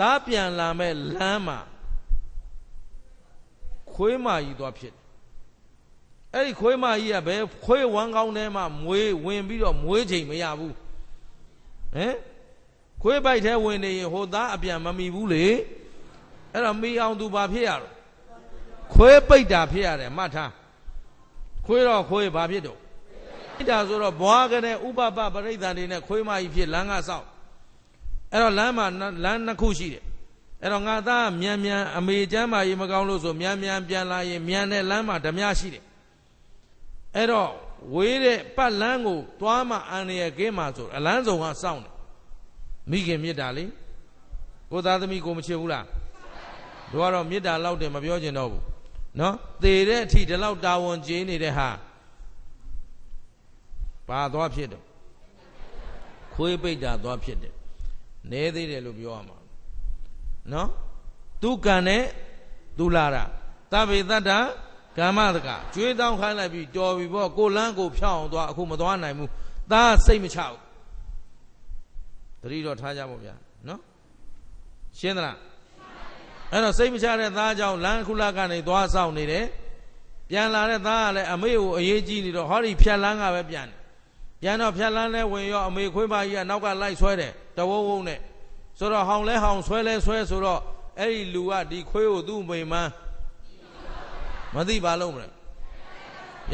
သားပြန်လာမဲ့လမ်းမှာခွေးမကြီးသွားဖြစ်အဲ့ဒီခွေးမကြီးကဘယ်ခွေးဝမ်းကောင်းထဲမှာမွေးဝင်ပြီးတော့မွေးချိန်မရဘူးဟမ်ခွေးပိုက်ထဲဝင်နေရင်ဟိုသားအပြန်မမီဘူးလေအဲ့တော့မိအောင်သူဘာဖြစ်ရတော့ ခွေးပိတ်တာဖြစ်ရတယ်မှတ်ထားခွေးတော့ခွေးဘာဖြစ်တော့ပိတ်တာဆိုတော့ဘွားကတဲ့ဥပပပရိသတ်တွေနဲ့ခွေးမကြီးဖြစ်လမ်းကဆောက်အဲ့တော့လမ်းမှာလမ်းနှစ်ခုရှိတယ်အဲ့တော့ငါသားမြန်မြန်အမေကျမ်းမာရေးမကောင်းလို့ဆိုမြန်မြန်ပြန်လာရင်မြန်တဲ့လမ်းမှာဓမြရှိတယ်အဲ့တော့ဝေးတဲ့ပတ်လန်းကိုသွားမှအန်ရကင်းမှာဆိုအလန်းဆောင်ကစောင့်တယ်မိခင်မေတ္တာလေကိုသားသမီးကိုမချစ်ဘူးလားတို့ကတော့မေတ္တာလောက်တယ်မပြောကျင်တော့ဘူး နော်သေတဲ့အထိဒီလောက်တာဝန်ကြီးနေတဲ့ဟာဘာသွားဖြစ်တော့ခွေးပိတ်တာသွားဖြစ်တယ်နဲသေးတယ်လို့ပြောရမှာနော်သူကံနဲ့သူလာတာသဗ္ဗေတ္တကမ္မတကကျွေးတောင်းခိုင်းလိုက်ပြီးတော်ပြီပေါ့ကိုလန်းကိုဖြောင်းအောင်သွားအခုမသွားနိုင်ဘူးသားစိတ်မချဘူးတတိတော့ထားကြပါဗျာနော်ရှင်းသလား အဲ့တော့စိတ်မချတဲ့သားကြောင့်လမ်းခုလကနေသွားဆောင်နေတယ်ပြန်လာတဲ့သားကလည်းအမေကိုအေးကြီးနေတော့ဟောဒီဖြတ်လန်းကပဲပြန်တယ်ပြန်တော့ဖြတ်လန်းလဲဝင်ရောအမေခွေးပါကြီးကနောက်ကလိုက်ဆွဲတယ်တဝုံဝုံနဲ့ဆိုတော့ဟောင်လဲဟောင်ဆွဲလဲဆွဲဆိုတော့အဲ့ဒီလူကဒီခွေးကိုသူ့မိန်မန်းမသိပါလုံးမလဲ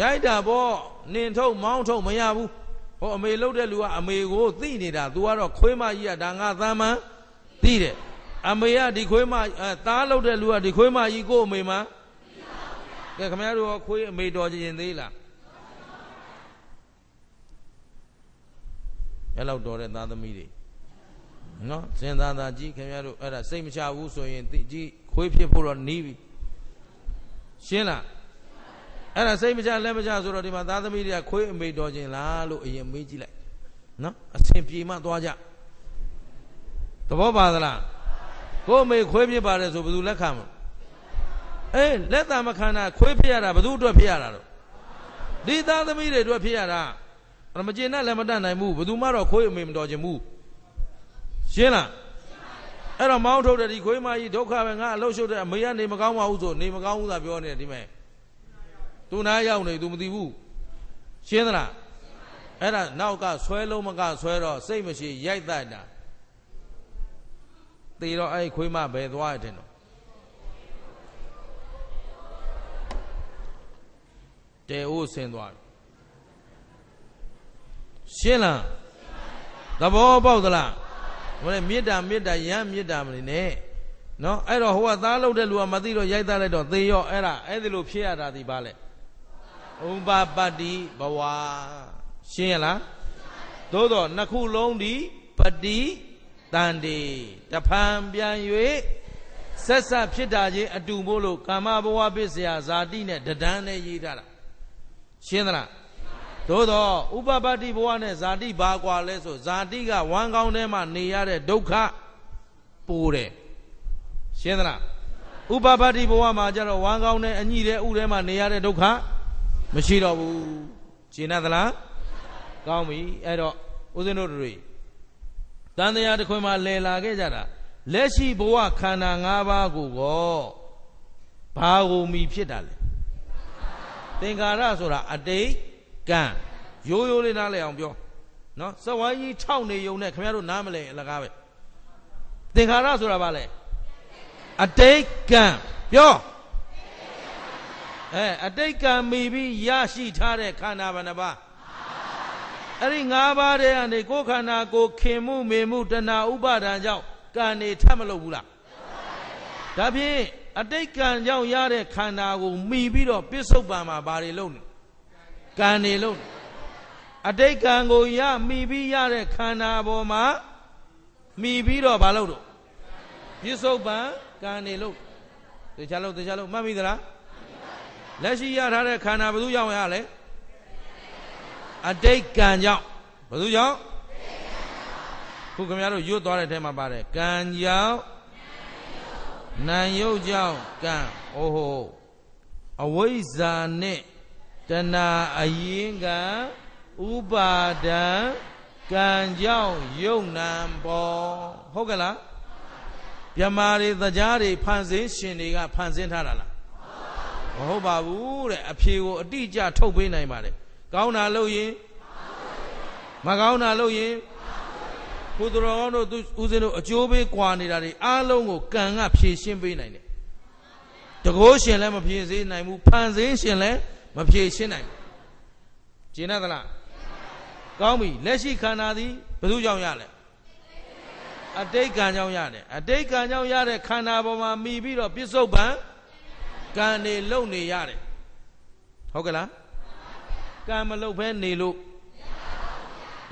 ရိုက်တာပေါ့နင်ထုတ်မောင်းထုတ်မရဘူးဟောအမေလှုပ်တဲ့လူကအမေကိုသိနေတာ तू ကတော့ခွေးမကြီးကဒါငါသားမန်းသိတယ် အမေကဒီခွေးမအဲသားလောက်တဲ့လူကဒီခွေးမကြီးကို့အမေမှာကဲခင်ဗျားတို့ခွေးအမေတော်ကျင်သေးလားအဲ့လောက်တော်တဲ့သားသမီးတွေနော်စဉ်းစားသာကြည့်ခင်ဗျားတို့အဲ့ဒါစိတ်မချဘူးဆိုရင်ကြည့်ခွေးဖြစ်ဖို့တော့နီးပြီရှင်းလားအဲ့ဒါစိတ်မချလက်မချဆိုတော့ဒီမှာသားသမီးတွေကခွေးအမေတော်ခြင်းလားလို့အရင်မေးကြည့်လိုက်နော်အဆင်ပြေမှသွားကြသဘောပါသလား ကိုအမေခွေးဖြစ်ပါတယ်ဆိုဘယ်သူလက်ခံမလဲအေးလက်သာမခံတာခွေးဖြစ်ရတာဘယ်သူအတွက်ဖြစ်ရတာတော့ဒီသားသမီးတွေအတွက်ဖြစ်ရတာမကျေနပ်လည်းမတတ်နိုင်ဘူးဘယ်သူမှတော့ခွေးအမေမတော်ခြင်းဘူးရှင်းလားအဲ့တော့မောင်းထုတ်တဲ့ဒီခွေးမကြီးဒုက္ခပဲငါအလုရှုပ်တဲ့အမေကနေမကောင်းပါဘူးဆိုနေမကောင်းဘူးသာပြောနေတယ်ဒီမဲ့သူနားရောက်နေသူမသိဘူးရှင်းသလားအဲ့ဒါနောက်ကဆွဲလုံးမကဆွဲတော့စိတ်မရှိရိုက်တတ်တာ တေတော့အဲ့ခွေးမဘယ်သွားရတဲ့နော်တဲအိုးဆင်းသွားရှင်းလားသဘောပေါက်သလားဟိုလေမေတ္တာမေတ္တာယံမေတ္တာမနေနဲ့နော်အဲ့တော့ဟိုကသားလုပ်တဲ့လူကမသိတော့ရိုက်သားလိုက်တော့သေရောအဲ့ဒါအဲ့ဒီလိုဖြစ်ရတာဒီပါလေဥပပတ္တိဘဝရှင်းရလားသို့တော့နှစ်ခုလုံးဒီပတိတ န်တေတဖန်ပြန်၍ဆက်ဆက်ဖြစ်တာချင်းအတူမို့လို့ကာမဘဝပစ္စယဇာတိနဲ့တဒန်းနဲ့ရေးထားတာရှင်းသလားသို့တော့ဥပပတ္တိဘဝနဲ့ဇာတိဘာကွာလဲဆိုဇာတိကဝမ်းကောင်းထဲမှာနေရတဲ့ဒုက္ခပိုတယ်ရှင်းသလားဥပပတ္တိဘဝမှာကျတော့ဝမ်းကောင်းတဲ့အညိတဲ့ဥထဲမှာနေရတဲ့ဒုက္ခမရှိတော့ဘူးရှင်းသလားကောင်းပြီအဲ့တော့ဦးဇင်းတို့တွေ တန်တရားတစ်ခွင်မှာလဲလာခဲ့ကြတာလက်ရှိဘဝခန္ဓာ၅ပါးကိုကောဘာကိုမိဖြစ်တာလဲသင်္ခါရဆိုတာအတိတ်ကံရိုးရိုးလေးနားလည်အောင်ပြောနော်စဝိုင်းကြီး6နေုံနဲ့ခင်ဗျားတို့နားမလဲအလကားပဲသင်္ခါရဆိုတာဘာလဲအတိတ်ကံပြောအဲအတိတ်ကံမိပြီးရရှိထားတဲ့ခန္ဓာဘယ်နှပါး အဲ့ဒီ၅ပါးတည်းကနေကိုယ်ခန္ဓာကိုခင်မှုမေမှုတဏှာဥပါဒံကြောင့်ကံနေထပ်မလုပ်ဘူးလားဒါဖြင့်အတိတ်ကံကြောင့်ရတဲ့ခန္ဓာကိုမိပြီးတော့ပစ္စုပန်မှာဘာတွေလုပ်နေကံနေလို့အတိတ်ကံကိုရမိပြီးရတဲ့ခန္ဓာပေါ်မှာမိပြီးတော့ဘာလုပ်တော့ပြစ္ဆုတ်ပံကံနေလို့တခြားလို့တခြားလို့မှတ်မိသလားလက်ရှိရထားတဲ့ခန္ဓာဘယ်သူကြောင့်ရလဲ အတိတ်ကံကြောင့်ဘယ်သူကြောင့်ခုခင်ဗျားတို့ရွတ်သွားတဲ့ထဲမှာပါတယ်ကံကြောင့်နာယုတ်ကြောင့်ကံအိုးဟိုအဝိဇ္ဇာနဲ့တဏအရင်ကဥပါဒံကံကြောင့်ယုံနံပေါ်ဟုတ်ကလားမြမာတွေသကြားတွေဖန်ဆင်းရှင်တွေကဖန်ဆင်းထားတာလားမဟုတ်ပါဘူးတဲ့အဖြေကိုအတိအကျထုတ်ပေးနိုင်ပါတယ် ကောင်းတာလို့ရင်မကောင်းတာလို့ရင်ကုသရောတို့ဦးဇင်းတို့အကျိုးပေးကွာနေတာတွေအားလုံးကိုကံကဖြေရှင်းပေးနိုင်တယ်တကောရှင်လည်းမဖြေစေနိုင်ဘူးဖန်ဆင်းရှင်လည်းမဖြေရှင်းနိုင်ကျင်သလားကောင်းပြီလက်ရှိခန္ဓာသည်ဘယ်သူကြောင့်ရလဲအတိတ်ကံကြောင့်ရတယ်အတိတ်ကံကြောင့်ရတဲ့ခန္ဓာပေါ်မှာမိပြီးတော့ပြစ္ဆုတ်ပံကံနေလုံနေရတယ်ဟုတ်ကလား ကံမလုံဖဲနေလို့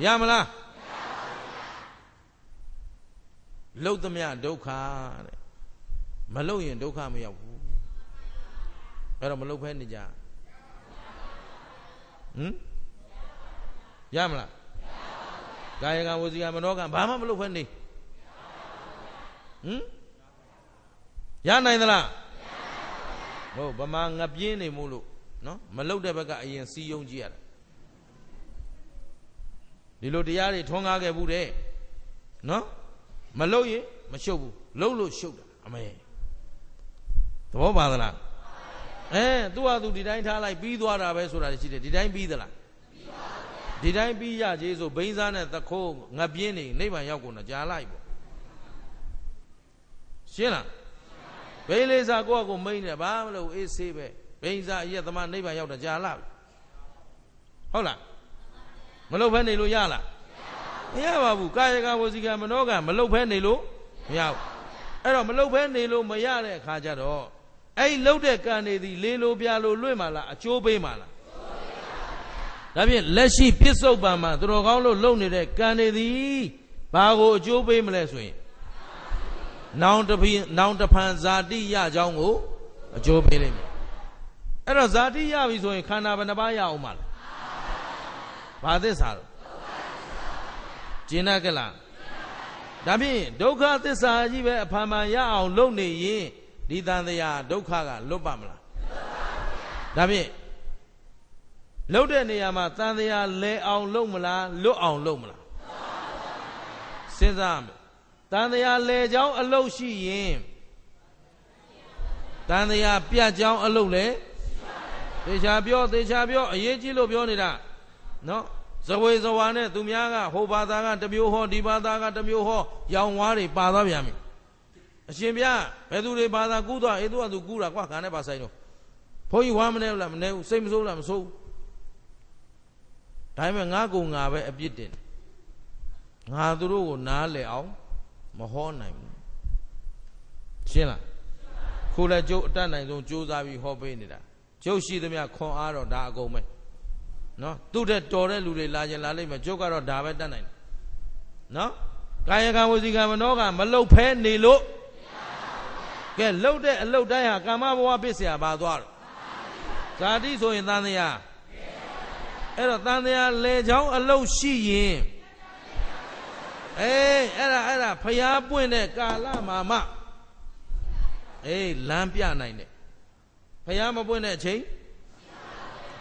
ရမလားလုံသမျှဒုက္ခတဲ့မလုံရင်ဒုက္ခမရောက်ဘူးအဲ့တော့မလုံဖဲနေကြဟမ်ရမလားကာယကံဝစီကံမနောကံဘာမှမလုပ်ဖဲနေဟမ်ရနိုင်သလားဟုတ်ဗမာငပြင်းနေမို့လို့ နော်မလုတ်တဲ့ဘက်ကအရင်စီယုံကြည့်ရတာဒီလိုတရားတွေထွန်းကားခဲ့ဘူးတဲ့နော်မလုတ်ရင်မရှုပ်ဘူးလုတ်လို့ရှုပ်တာအမေသဘောပါသလားအဲသူ့ဟာသူဒီတိုင်းထားလိုက်ပြီးသွားတာပဲဆိုတာရှိတယ်ဒီတိုင်းပြီးသလားဒီတိုင်းပြီးရကြီးဆိုဘိန်းစားနဲ့သခိုးငပြင်းနေနိဗ္ဗာန်ရောက်ကုန်တော့ကြာလိုက်ပေါ့ရှင်းလားဘိန်းလေးစားကိုယ့်အကိုမိန်တယ်ဘာမလို့အေးဆေးပဲ ဘိဇာအယက်သမနိဗ္ဗာန်ရောက်တာကြာလာပြီဟုတ်လားမလုတ်ဖဲနေလို့ရလားမရပါဘူးကာယကဝစီကမနောကမလုတ်ဖဲနေလို့မရဘူးအဲ့တော့မလုတ်ဖဲနေလို့မရတဲ့အခါကျတော့အဲ့လုတ်တဲ့ကံတွေဒီလေလိုပြလိုလွင့်မှာလားအကျိုးပေးမှာလားဒါဖြင့်လက်ရှိပြစ္ဆုတ်ပံမှာသူတော်ကောင်းလို့လုံနေတဲ့ကံတွေသည်ဘာကိုအကျိုးပေးမလဲဆိုရင်နောင်တဖီနောင်တဖန်ဇာတိရကြောင်းကိုအကျိုးပေးလိမ့်မယ် အဲ့တော့ဇာတိရပြီဆိုရင်ခန္ဓာဘယ်နှပါးရအောင်မလဲဘာသစ္စာလဲကျင်တတ်ကလားဒါဖြင့်ဒုက္ခသစ္စာကြီးပဲအဖန်ဖန်ရအောင်လုပ်နေရင်ဒီတန်တရားဒုက္ခကလွတ်ပါမလားဒါဖြင့်လှုပ်တဲ့နေရာမှာတန်တရားလဲအောင်လုပ်မလားလွတ်အောင်လုပ်မလားစဉ်းစားမယ်တန်တရားလဲကြောင်းအလုတ်ရှိရင်တန်တရားပြတ်ကြောင်းအလုတ်လဲ သေချာပြောသေချာပြောအရေးကြီးလို့ပြောနေတာနော်ဇဝေဇဝါနဲ့သူများကဟိုဘာသာကတမျိုးဟောဒီဘာသာကတမျိုးဟောရောင်ဝါးတွေပါသွားပြန်ပြီအရှင်ဗျာဘယ်သူတွေဘာသာကူးသွားအေးသူကသူကူးတာကွာခါနဲ့ပါဆိုင်တော့ဘုန်းကြီးဝါမနေဘူးလားမနေဘူးစိတ်မဆိုးလားမဆိုးဒါပေမဲ့ငါကုံငါပဲအပြစ်တင်ငါသူတို့ကိုနားလည်အောင်မဟောနိုင်ဘူးရှင်းလားခုလည်းကျုပ်အတတ်နိုင်ဆုံးကြိုးစားပြီးဟောပေးနေတာ ကျုပ်ရှိသမျှခွန်အားတော့ဒါအကုန်ပဲနော်သူ့တဲ့တော်တဲ့လူတွေလာခြင်းလာလိမ့်မယ်ကျုပ်ကတော့ဒါပဲတတ်နိုင်တယ်နော်ကာယကံဝစီကံမနောကမလုတ်ဖဲနေလို့ကဲလှုပ်တဲ့အလုတ်တိုင်းဟာကာမဘဝပစ္စယပါသွားတော့ဇာတိဆိုရင်တန်တရားအဲ့တော့တန်တရားလေချောင်းအလုတ်ရှိရင်အေးအဲ့ဒါအဲ့ဒါဖျားပွင့်တဲ့ကာလမှာမှအေးလမ်းပြနိုင်တယ် ဖျားမပွင့်တဲ့အချိန်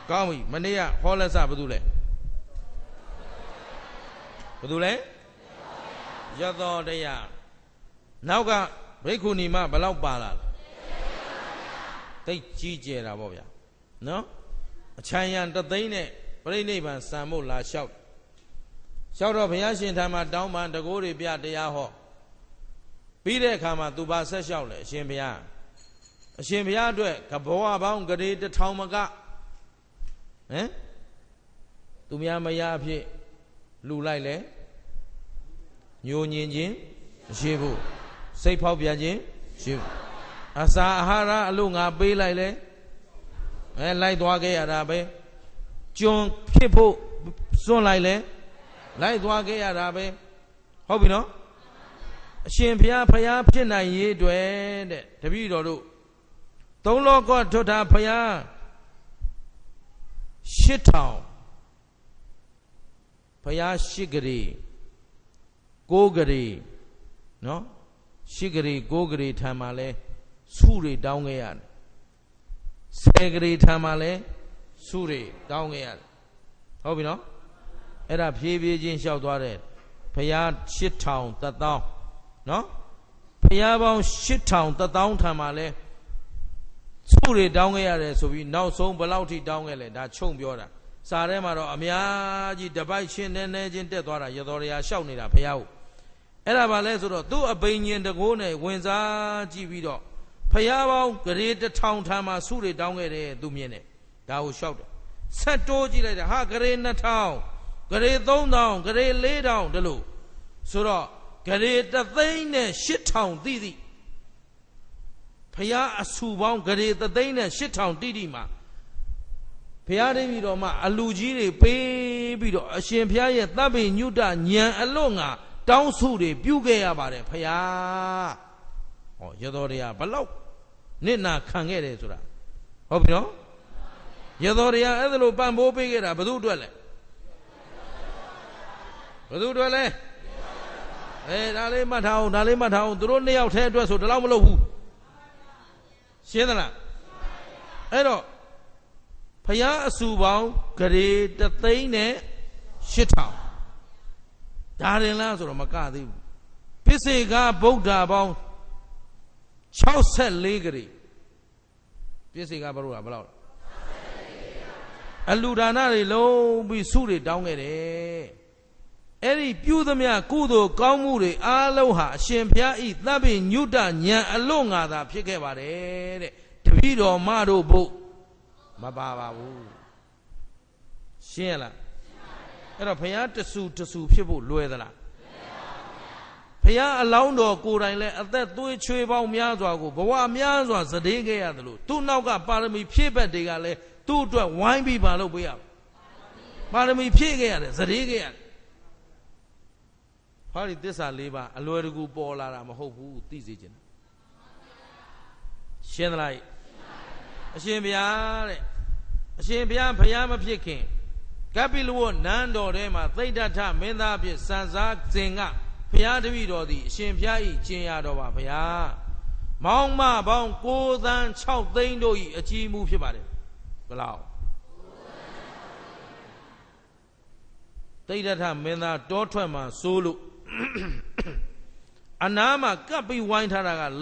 ကောင်းပြီမနေ့ကဟောလက်စဘာလို့လဲဘာလို့လဲရသောတရားနောက်ကဘိက္ခုနီမဘလောက်ပါလာလဲသိကြီးကျယ်တာပေါ့ဗျာနော်အချမ်းရံတသိန်းနဲ့ပြိဋိဘံစံဖို့လာလျှောက်လျှောက်တော့ဘုရားရှင်ထံမှာတောင်းပန်တကိုးတွေပြတရားဟောပြီးတဲ့အခါမှာသူပါဆက်လျှောက်လေအရှင်ဘုရား အရှင်ဘုရားအတွက်ကဘောဝပေါင်းဂရေတထောင်မကဟမ်သူများမရအဖြစ်လှူလိုက်လေညိုညင်ခြင်းမရှိဘူးစိတ်ဖောက်ပြန်ခြင်းရှိဘူးအစာအာဟာရအလို့ငါပေးလိုက်လေအဲလိုက်သွားခဲ့ရတာပဲကျွန်ဖြစ်ဖို့စွန့်လိုက်လေလိုက်သွားခဲ့ရတာပဲဟုတ်ပြီနော်အရှင်ဘုရားဖရာဖြစ်နိုင်ရေးအတွက်တဲ့တပည့်တော်တို့ သုံးလောကထွတ်တာဖရာရှစ်ထောင်ဘုရားရှစ်ကလေးကိုးကလေးနော်ရှစ်ကလေးကိုးကလေးထံမှာလဲစုတွေတောင်းခဲ့ရတယ်ဆယ်ကလေးထံမှာလဲစုတွေတောင်းခဲ့ရတယ်ဟုတ်ပြီနော်အဲ့ဒါဖြည်းဖြည်းချင်းလျှောက်သွားတဲ့ဘုရားရှစ်ထောင်တသောင်းနော်ဘုရားပေါင်းရှစ်ထောင်တသောင်းထံမှာလဲ စုတွေတောင်းခဲ့ရတယ်ဆိုပြီးနောက်ဆုံးဘယ်လောက်ထိတောင်းခဲ့လဲဒါခြုံပြောတာစာထဲမှာတော့အများကြီးတပိုက်ရှင်းနေနေချင်းတက်သွားတာရတော်ရရာရှောက်နေတာဘုရားကိုအဲ့ဒါဘာလဲဆိုတော့သူ့အပိန်ရှင်တကိုးနဲ့ဝင်စားကြည့်ပြီးတော့ဖះပေါင်းဂရေတထောင်ထမ်းမှာစုတွေတောင်းခဲ့တယ်သူမြင်တယ်ဒါကိုလျှောက်တယ်ဆက်တိုးကြည့်လိုက်တာဟာဂရေ2000ဂရေ3000ဂရေ4000တလို့ဆိုတော့ဂရေတသိန်းနဲ့8000တိတိ ဖះအဆူပေါင်းဂရေတသိန်းနဲ့8000တိတိမှာဘုရားတပည့်တော်မှာအလူကြီးတွေပေးပြီးတော့အရှင်ဘုရားရဲ့တပ်ပိညုတဉာဏ်အလွတ်ငါတောင်းစုတွေပြုခဲ့ရပါတယ်ဖရာဟောရတော်တရားဘလောက်နစ်နာခံခဲ့တယ်ဆိုတာဟုတ်ပြီနော်ရတော်တရားအဲ့ဒါလိုပံ့ပိုးပေးခဲ့တာဘယ်သူအတွက်လဲဘယ်သူအတွက်လဲအဲဒါလေးမှတ်ထားအောင်ဒါလေးမှတ်ထားအောင်သူတို့နှစ်ယောက်ထဲအတွက်ဆိုဒီလောက်မလုပ်ဘူး ရှင်းသလားအဲ့တော့ဖရာအစုပေါင်းဂရေတသိန်းနဲ့ရှစ်ထောင်ဒါရင်လားဆိုတော့မကသေးဘူးပစ္စေကဗုဒ္ဓပေါင်း64ဂရိပစ္စေကဘုရားဘယ်လောက်အလူဒါနတွေလုံးပြီးစုတွေတောင်းခဲ့တယ် အဲ့ဒီပြုသမျှကုသိုလ်ကောင်းမှုတွေအားလုံးဟာအရှင်ဘုရားဤသဗ္ဗညုတဉာဏ်အလွတ်ငါသာဖြစ်ခဲ့ပါတယ်တဲ့တပည့်တော်မတို့ဘုမပါပါဘူးရှင်းရလားအဲ့တော့ဘုရားတဆူတဆူဖြစ်ဖို့လွယ်သလားဘုရာအလောင်းတော်ကိုယ်တိုင်လည်းအသက်သွေးချွေးပေါင်းများစွာကိုဘဝများစွာစတဲ့ခဲ့ရတယ်လို့သူ့နောက်ကပါရမီဖြည့်ဘက်တွေကလည်းသူ့အတွက်ဝိုင်းပြီးပါလို့ပေးရပါရမီဖြည့်ခဲ့ရတယ်စတဲ့ခဲ့ရတယ် ဟောဒီသစ္စာ၄ပါးအလွယ်တကူပေါ်လာတာမဟုတ်ဘူးသိစေခြင်းရှင်းသလားအရှင်ဘုရားတဲ့အရှင်ဘုရားဘုရားမဖြစ်ခင်ကပိလဝနန်းတော်ထဲမှာသိဒ္ဓထမင်းသားဖြစ်စံစားစဉ်ကဘုရားတပည့်တော်သည်အရှင်ဘုရား၏ကျင့်ရတော်ပါဘုရားမောင်မပေါင်း6သန်း6သိန်းတို့၏အကြီးမှုဖြစ်ပါတယ်ဘလောက်သိဒ္ဓထမင်းသားတောထွက်မှာစိုးလို့ အနားမှာကပ်ပြီးဝိုင်းထားတာက4600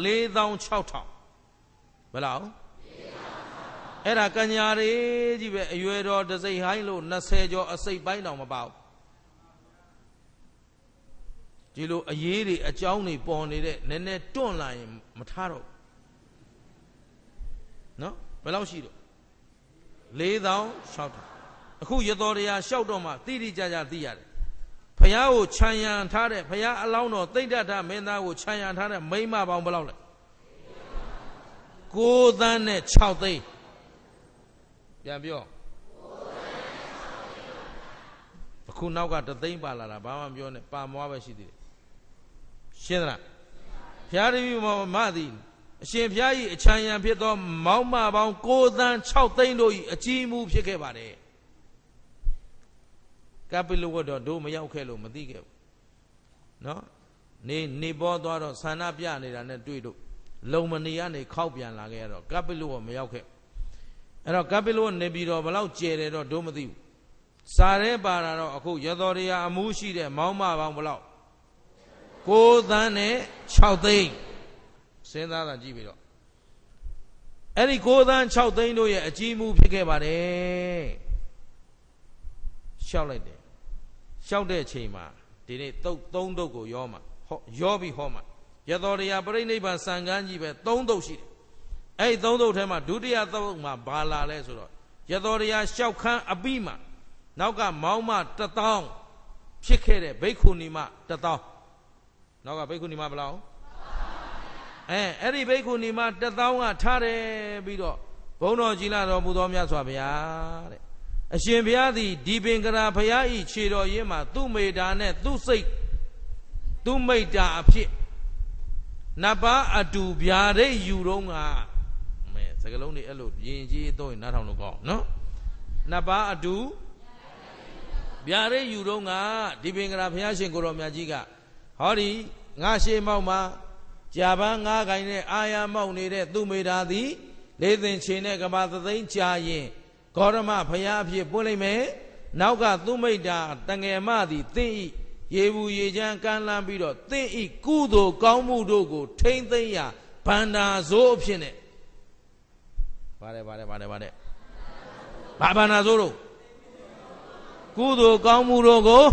ဘယ်လောက်အဲ့ဒါကညာတွေကြီးပဲအရွယ်တော်တစိမ့်ဟိုင်းလို့20ကျော်အစိတ်ပိုင်းတောင်မပေါ့ဒီလိုအရေးတွေအကြောင်းတွေပေါ်နေတဲ့နည်းနည်းတွန့်လာရင်မထားတော့နော်ဘယ်လောက်ရှိတော့4000 6000အခုရတော်တရားလျှောက်တော့မှတိတိကျကျသိရတယ် ဖះကိုခြံရံထားတဲ့ဖះအလောင်းတော်သိဒ္ဓထမင်းသားကိုခြံရံထားတဲ့မိမပေါင်းဘယ်လောက်လဲ9သန်းနဲ့6သိန်းပြန်ပြောအခုနောက်ကတသိန်းပါလာတာဘာမှမပြောနဲ့ပါမွားပဲရှိသေးတယ်ရှင်းသလားဘုရားတပည့်မောမသည်အရှင်ဘုရား၏အချမ်းရံဖြစ်သော မောင်းမပေါင်း9သန်း6သိန်းတို့၏အကြီးမှုဖြစ်ခဲ့ပါတယ် ကပိလဝတ်တော့တို့မရောက်ခဲ့လို့မသိခဲ့ဘူးနော်နေနေပေါ်သွားတော့ဆန္ဒပြနေတာနဲ့တွေ့လို့လုံမနေကနေခောက်ပြန်လာခဲ့ရတော့ကပိလဝတ်မရောက်ခဲ့အဲ့တော့ကပိလဝတ်နေပြီးတော့ဘလောက်ကျယ်တယ်တော့တို့မသိဘူးစာရဲပါတာတော့အခုရတော်တရားအမှုရှိတဲ့မောင်းမပေါင်းဘလောက်6သန်းနဲ့6သိန်းစဉ်းစားတာကြည့်ပြီးတော့အဲ့ဒီ6သန်း6သိန်းတို့ရဲ့အကြီးမှုဖြစ်ခဲ့ပါတယ်ရှောက်လိုက်တယ် ရှောက်တဲ့အချိန်မှာဒီနေ့တုတ်3တုတ်ကိုရောမှာဟောရောပြီးဟောမှာရတော်တရားပြိဋိဘံစံကန်းကြီးပဲ3တုတ်ရှိတယ်အဲ့ဒီ3တုတ်ထဲမှာဒုတိယတုတ်မှာဘာလာလဲဆိုတော့ရတော်တရားရှောက်ခန်းအပြီးမှာနောက်ကမောင်းမ1000ဖြစ်ခဲ့တဲ့ဘိက္ခုနီမ1000နောက်ကဘိက္ခုနီမဘယ်လောက်အဲအဲ့ဒီဘိက္ခုနီမ1000ကထားတယ်ပြီးတော့ဘုန်းတော်ကြီးလာတော်မူတော်မြတ်စွာဘုရားတဲ့ အရှင်ဘုရားသည်ဒီပင်ကရာဘုရားဤခြေတော်ရင်းမှာသူ့မေတာနဲ့သူ့စိတ်သူ့မိတ်တာအဖြစ်နတ်ပါအတူဗျာဒိတ်ယူတော့ကမဲစကလုံးတွေအဲ့လိုယင်ကြီးတော့နားထောင်လို့ကောင်းနော်နတ်ပါအတူဗျာဒိတ်ယူတော့ကဒီပင်ကရာဘုရားရှင်ကိုတော်မြတ်ကြီးကဟောဒီငါရှေးမောက်မှာကြာပန်းငါးခိုင်နဲ့အာယာမောက်နေတဲ့သူ့မိတာသည်လေးသင်ချေနဲ့ကဘာသသိန်းကြာရင် ဂေါရမဘုရားအဖြစ်ပွင့်လိုက်မယ်နောက်ကသူမိတ်တာတငယ်မသည်သင်ဤရေဘူးရေချမ်းကမ်းလန်းပြီးတော့သင်ဤကုသိုလ်ကောင်းမှုတို့ကို ထိမ့်သိမ့်ရာဗန္တာဇိုးအဖြစ်နဲ့ပါတယ်ပါတယ်ပါတယ်ပါတယ်ဘာဗန္တာဇိုးတို့ကုသိုလ်ကောင်းမှုတို့ကို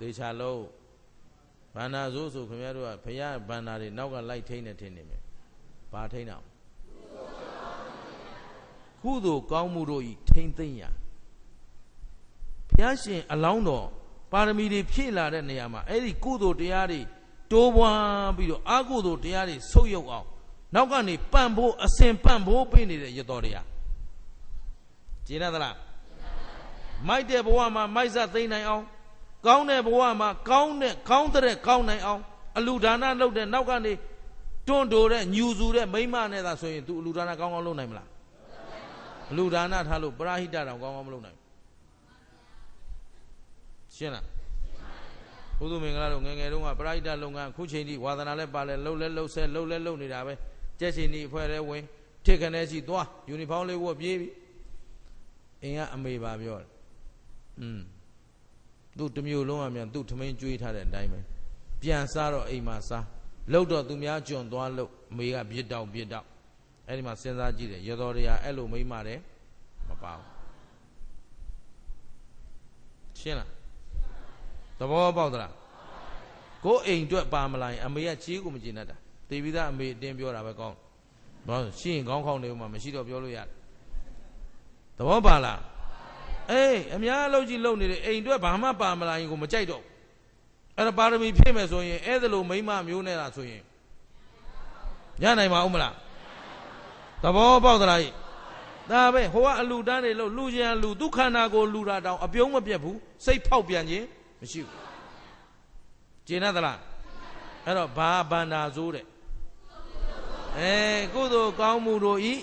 သေချာလို့ဗန္တာဇိုးဆိုခင်ဗျားတို့ကဘုရားဗန္တာတွေနောက်ကလိုက်ထိမ့်နေထင်နေမယ်ဘာထိမ့်တာ ကုသိုလ်ကောင်းမှုတို့ဤထိမ့်သိမ့်ရာဘုရားရှင်အလောင်းတော်ပါရမီတွေဖြည့်လာတဲ့နေရာမှာအဲ့ဒီကုသိုလ်တရားတွေတိုးပွားပြီးတော့အာကုသိုလ်တရားတွေဆုတ်ယုတ်အောင်နောက်ကနေပန့်ဖို့အစဉ်ပန့်ဖို့ပေးနေတဲ့ရတော်တရားကျင်းရသလားမိုက်တဲ့ဘဝမှာမိုက်စသိမ့်နိုင်အောင်ကောင်းတဲ့ဘဝမှာကောင်းတဲ့ကောင်းတဲ့ကောင်းနိုင်အောင်အလူဒါနလုပ်တဲ့နောက်ကနေတွန့်တိုတဲ့ညူစုတဲ့မိမနဲ့သာဆိုရင် तू အလူဒါနကောင်းကောင်းလုပ်နိုင်မလား အလူဒါနထားလို့ပရာဟိတတောင်ကောင်းကောင်းမလုပ်နိုင်ရှင်းလားဘုသူမင်္ဂလာတို့ငယ်ငယ်တုန်းကပရာဟိတလုပ်ငန်းခုချိန်ထိဝါသနာလည်းပါလဲလှုပ်လဲလှုပ်ဆဲလှုပ်လဲလှုပ်နေတာပဲကြက်ရှင်ဒီအဖွဲ့လဲဝင်ထိခနဲ့ရှိသွားယူနီဖောင်းလေးဝတ်ပြေးပြီအင်းကအမေပါပြောတယ်อืมသူ့တမျိုးလုံးအမြန်သူ့ထမင်းကျွေးထားတဲ့အတိုင်းပဲပြန်စားတော့အိမ်မှာစားလှုပ်တော့သူများကြွန်သွားလို့အမေကပြစ်တောက်ပြစ်တောက် အဲ့ဒီမှာစဉ်းစားကြည့်တယ်ရတော်တရားအဲ့လိုမိမတယ်မပါဘူးရှင်းလားသဘောပေါက်သလားကိုယ်အိမ်အတွက်ပါမလာရင်အမေကချီးကိုမကျင်တတ်တာတေပြီးသားအမေအတင်းပြောတာပဲကောင်းဘာလို့ရှိရင်ကောင်းခေါင်းနေဦးမှာမရှိတော့ပြောလို့ရတယ်သဘောပါလားအေးအများအလုပ်ကြီးလုပ်နေတယ်အိမ်အတွက်ဘာမှပါမလာရင်ကိုမကြိုက်တော့အဲ့ဒါပါရမီဖြည့်မယ်ဆိုရင်အဲ့ဒါလိုမိမမျိုးနဲ့လားဆိုရင်ရနိုင်ပါဦးမလား သဘောပေါက်သလားဒါပဲဟိုကအလူတန်းတွေလို့လူချင်လူဒုက္ခနာကိုလူတာတောင်အပြုံးမပြတ်ဘူးစိတ်ဖောက်ပြန်ခြင်းမရှိဘူးကျင်သလားအဲ့တော့ဘာဗန္နာဆိုးတဲ့အဲကုသိုလ်ကောင်းမှုတို့ဤ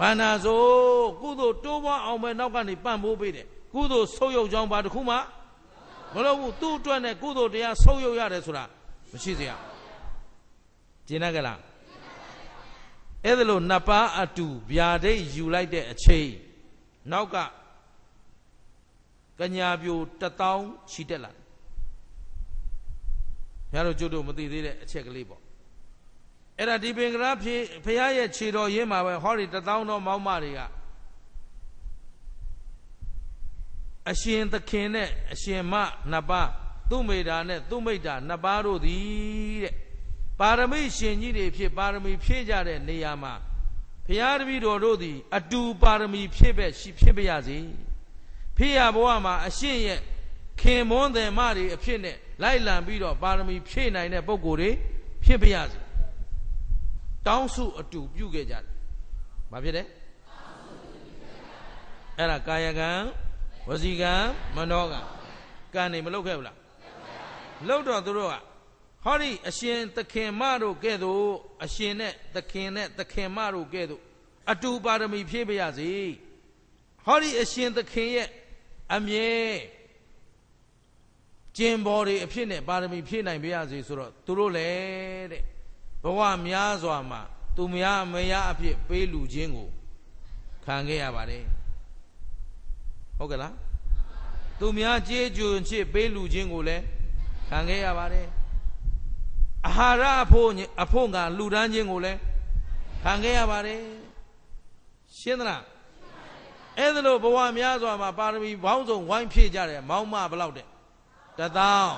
ဗန္နာဆိုးကုသိုလ်တိုးပွားအောင်ပဲနောက်ကနေပံ့ပိုးပေးတယ်ကုသိုလ်ဆုပ်ယုပ်ကြောင်းဘာတစ်ခုမှမလုပ်ဘူးသူ့အတွက်နဲ့ကုသိုလ်တရားဆုပ်ယုပ်ရတယ်ဆိုတာမရှိစေရကျင်ကြလား အဲ့ဒါလို့နှစ်ပါးအတူဗျာဒိတ်ယူလိုက်တဲ့အချိန်နောက်ကကညာပြိုတထောင်ချီတက်လာဘုရားတို့ကျွတ်တို့မသိသေးတဲ့အချက်ကလေးပေါ့အဲ့ဒါဒီပင်ကရာဖြေဖះရဲ့ခြေတော်ရင်းမှာပဲဟောဒီတထောင်တော်မောင်းမတွေကအရှင်သခင်နဲ့အရှင်မနှစ်ပါးသူ့မိတာနဲ့သူ့မိတာနှစ်ပါးတို့သည်တဲ့ ပါရမီရှင်ကြီးတွေဖြစ်ပါရမီဖြည့်ကြတဲ့နေရာမှာဘုရားတပည့်တော်တို့သည် အတူပါရမီဖြည့်ပဲရှိဖြစ်ပါရစေဖေးရဘဝမှာအရှင်ရဲ့ခင်မွန်းတယ်မတွေအဖြစ်နဲ့လိုက်လံပြီးတော့ပါရမီဖြည့်နိုင်တဲ့ပုံကိုယ်တွေဖြစ်ပါရစေတောင်းစုအတူပြုခဲ့ကြတယ်ဘာဖြစ်လဲအဲ့ဒါကာယကံဝစီကံမနောကံကံနေမလုပ်ခဲ့ဘူးလားလုပ်တော့သူတို့က ဟောဒီအရှင်သခင်မတို့ကဲ့သို့အရှင်နဲ့သခင်နဲ့သခင်မတို့ကဲ့သို့အတူပါရမီဖြည့်ပါရစေဟောဒီအရှင်သခင်ရဲ့အမြဲကျင်ပေါ်တွေအဖြစ်နဲ့ပါရမီဖြည့်နိုင်ပါရစေဆိုတော့သူတို့လည်းတဲ့ဘဝများစွာမှာသူများမရအဖြစ်ပေးလူခြင်းကိုခံခဲ့ရပါတယ်ဟုတ်ကဲ့လားသူများကြေးကျွန်းချစ်ပေးလူခြင်းကိုလည်းခံခဲ့ရပါတယ် အာဟာရအဖို့အဖို့ကလူဒန်းခြင်းကိုလည်းခံခဲ့ရပါတယ်ရှင်းသလားအဲ့ဒါလို့ဘဝများစွာမှာပါရမီဘောင်းဆောင်ဝိုင်းဖြည့်ကြတယ်မောင်းမဘလောက်တဲ့တသောင်း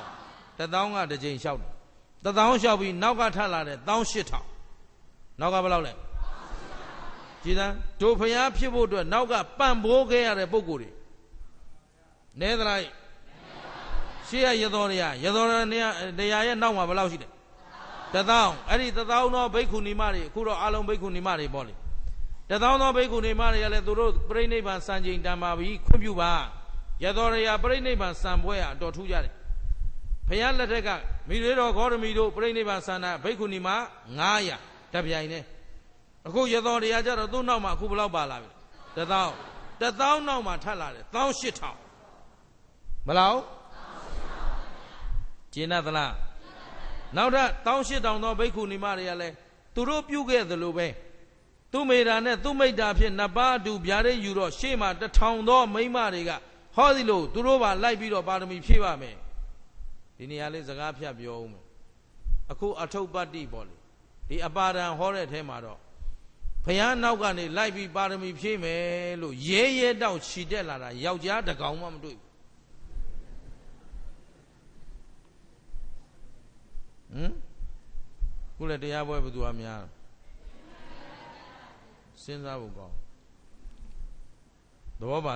တသောင်းကတစ်ချိန်လျှောက်တယ်တသောင်းလျှောက်ပြီးနောက်ကထပ်လာတယ်18000နောက်ကဘလောက်လဲကြည်သန်းတို့ဖျားဖြစ်ဖို့အတွက်နောက်ကပန့်ပိုးခဲ့ရတဲ့ပုံကိုယ်တွေနဲသလားရှေ့ရရတော်ရရတော်ရတရားရဲ့နောက်မှာဘယ်လောက်ရှိတယ် တသောင်းအဲ့ဒီတသောင်းသောဘိက္ခုနီမတွေအခုတော့အလုံးဘိက္ခုနီမတွေပေါ့လေတသောင်းသောဘိက္ခုနီမတွေကလည်းသူတို့ပြိဋိဘံစံချိန်တန်ပါပြီခွင့်ပြုပါရတော်ရပြိဋိဘံစံပွဲရအတော်ထူးကြတယ်ဘုရားလက်ထက်ကမိတွေတော်ဂေါရမီတို့ပြိဋိဘံစံနာဘိက္ခုနီမ900တပြိုင်နဲ့အခုရတော်ရကြတော့သူ့နောက်မှာအခုဘယ်လောက်ပါလာပြီတသောင်းတသောင်းနောက်မှာထပ်လာတယ်18000မလားကျင်းသလား နောက်ထပ်18000သောဘိက္ခုနီမတွေကလည်းသူတို့ပြုခဲ့သလိုပဲသူမိတာနဲ့သူမိတာဖြစ်နှစ်ပါးအတူဗျာဒိတ်ယူတော့ရှေ့မှာတထောင်သောမိမတွေကဟောဒီလိုသူတို့ပါလိုက်ပြီးတော့ပါရမီဖြည့်ပါမယ်ဒီနေရာလေးစကားဖြတ်ပြောဦးမယ်အခုအထုပ်ပတ္တိပေါ့လေဒီအပါဒံဟောတဲ့အဲမှာတော့ဘုရားနောက်ကနေလိုက်ပြီးပါရမီဖြည့်မယ်လို့ရဲရဲတောက်ခြိတက်လာတာယောက်ျားတကောင်မှမတွေ့ဘူး ဟမ်ခုလည်းတရားပွဲဘယ်သူအများစဉ်းစားဖို့ကောင်းသဘောပါ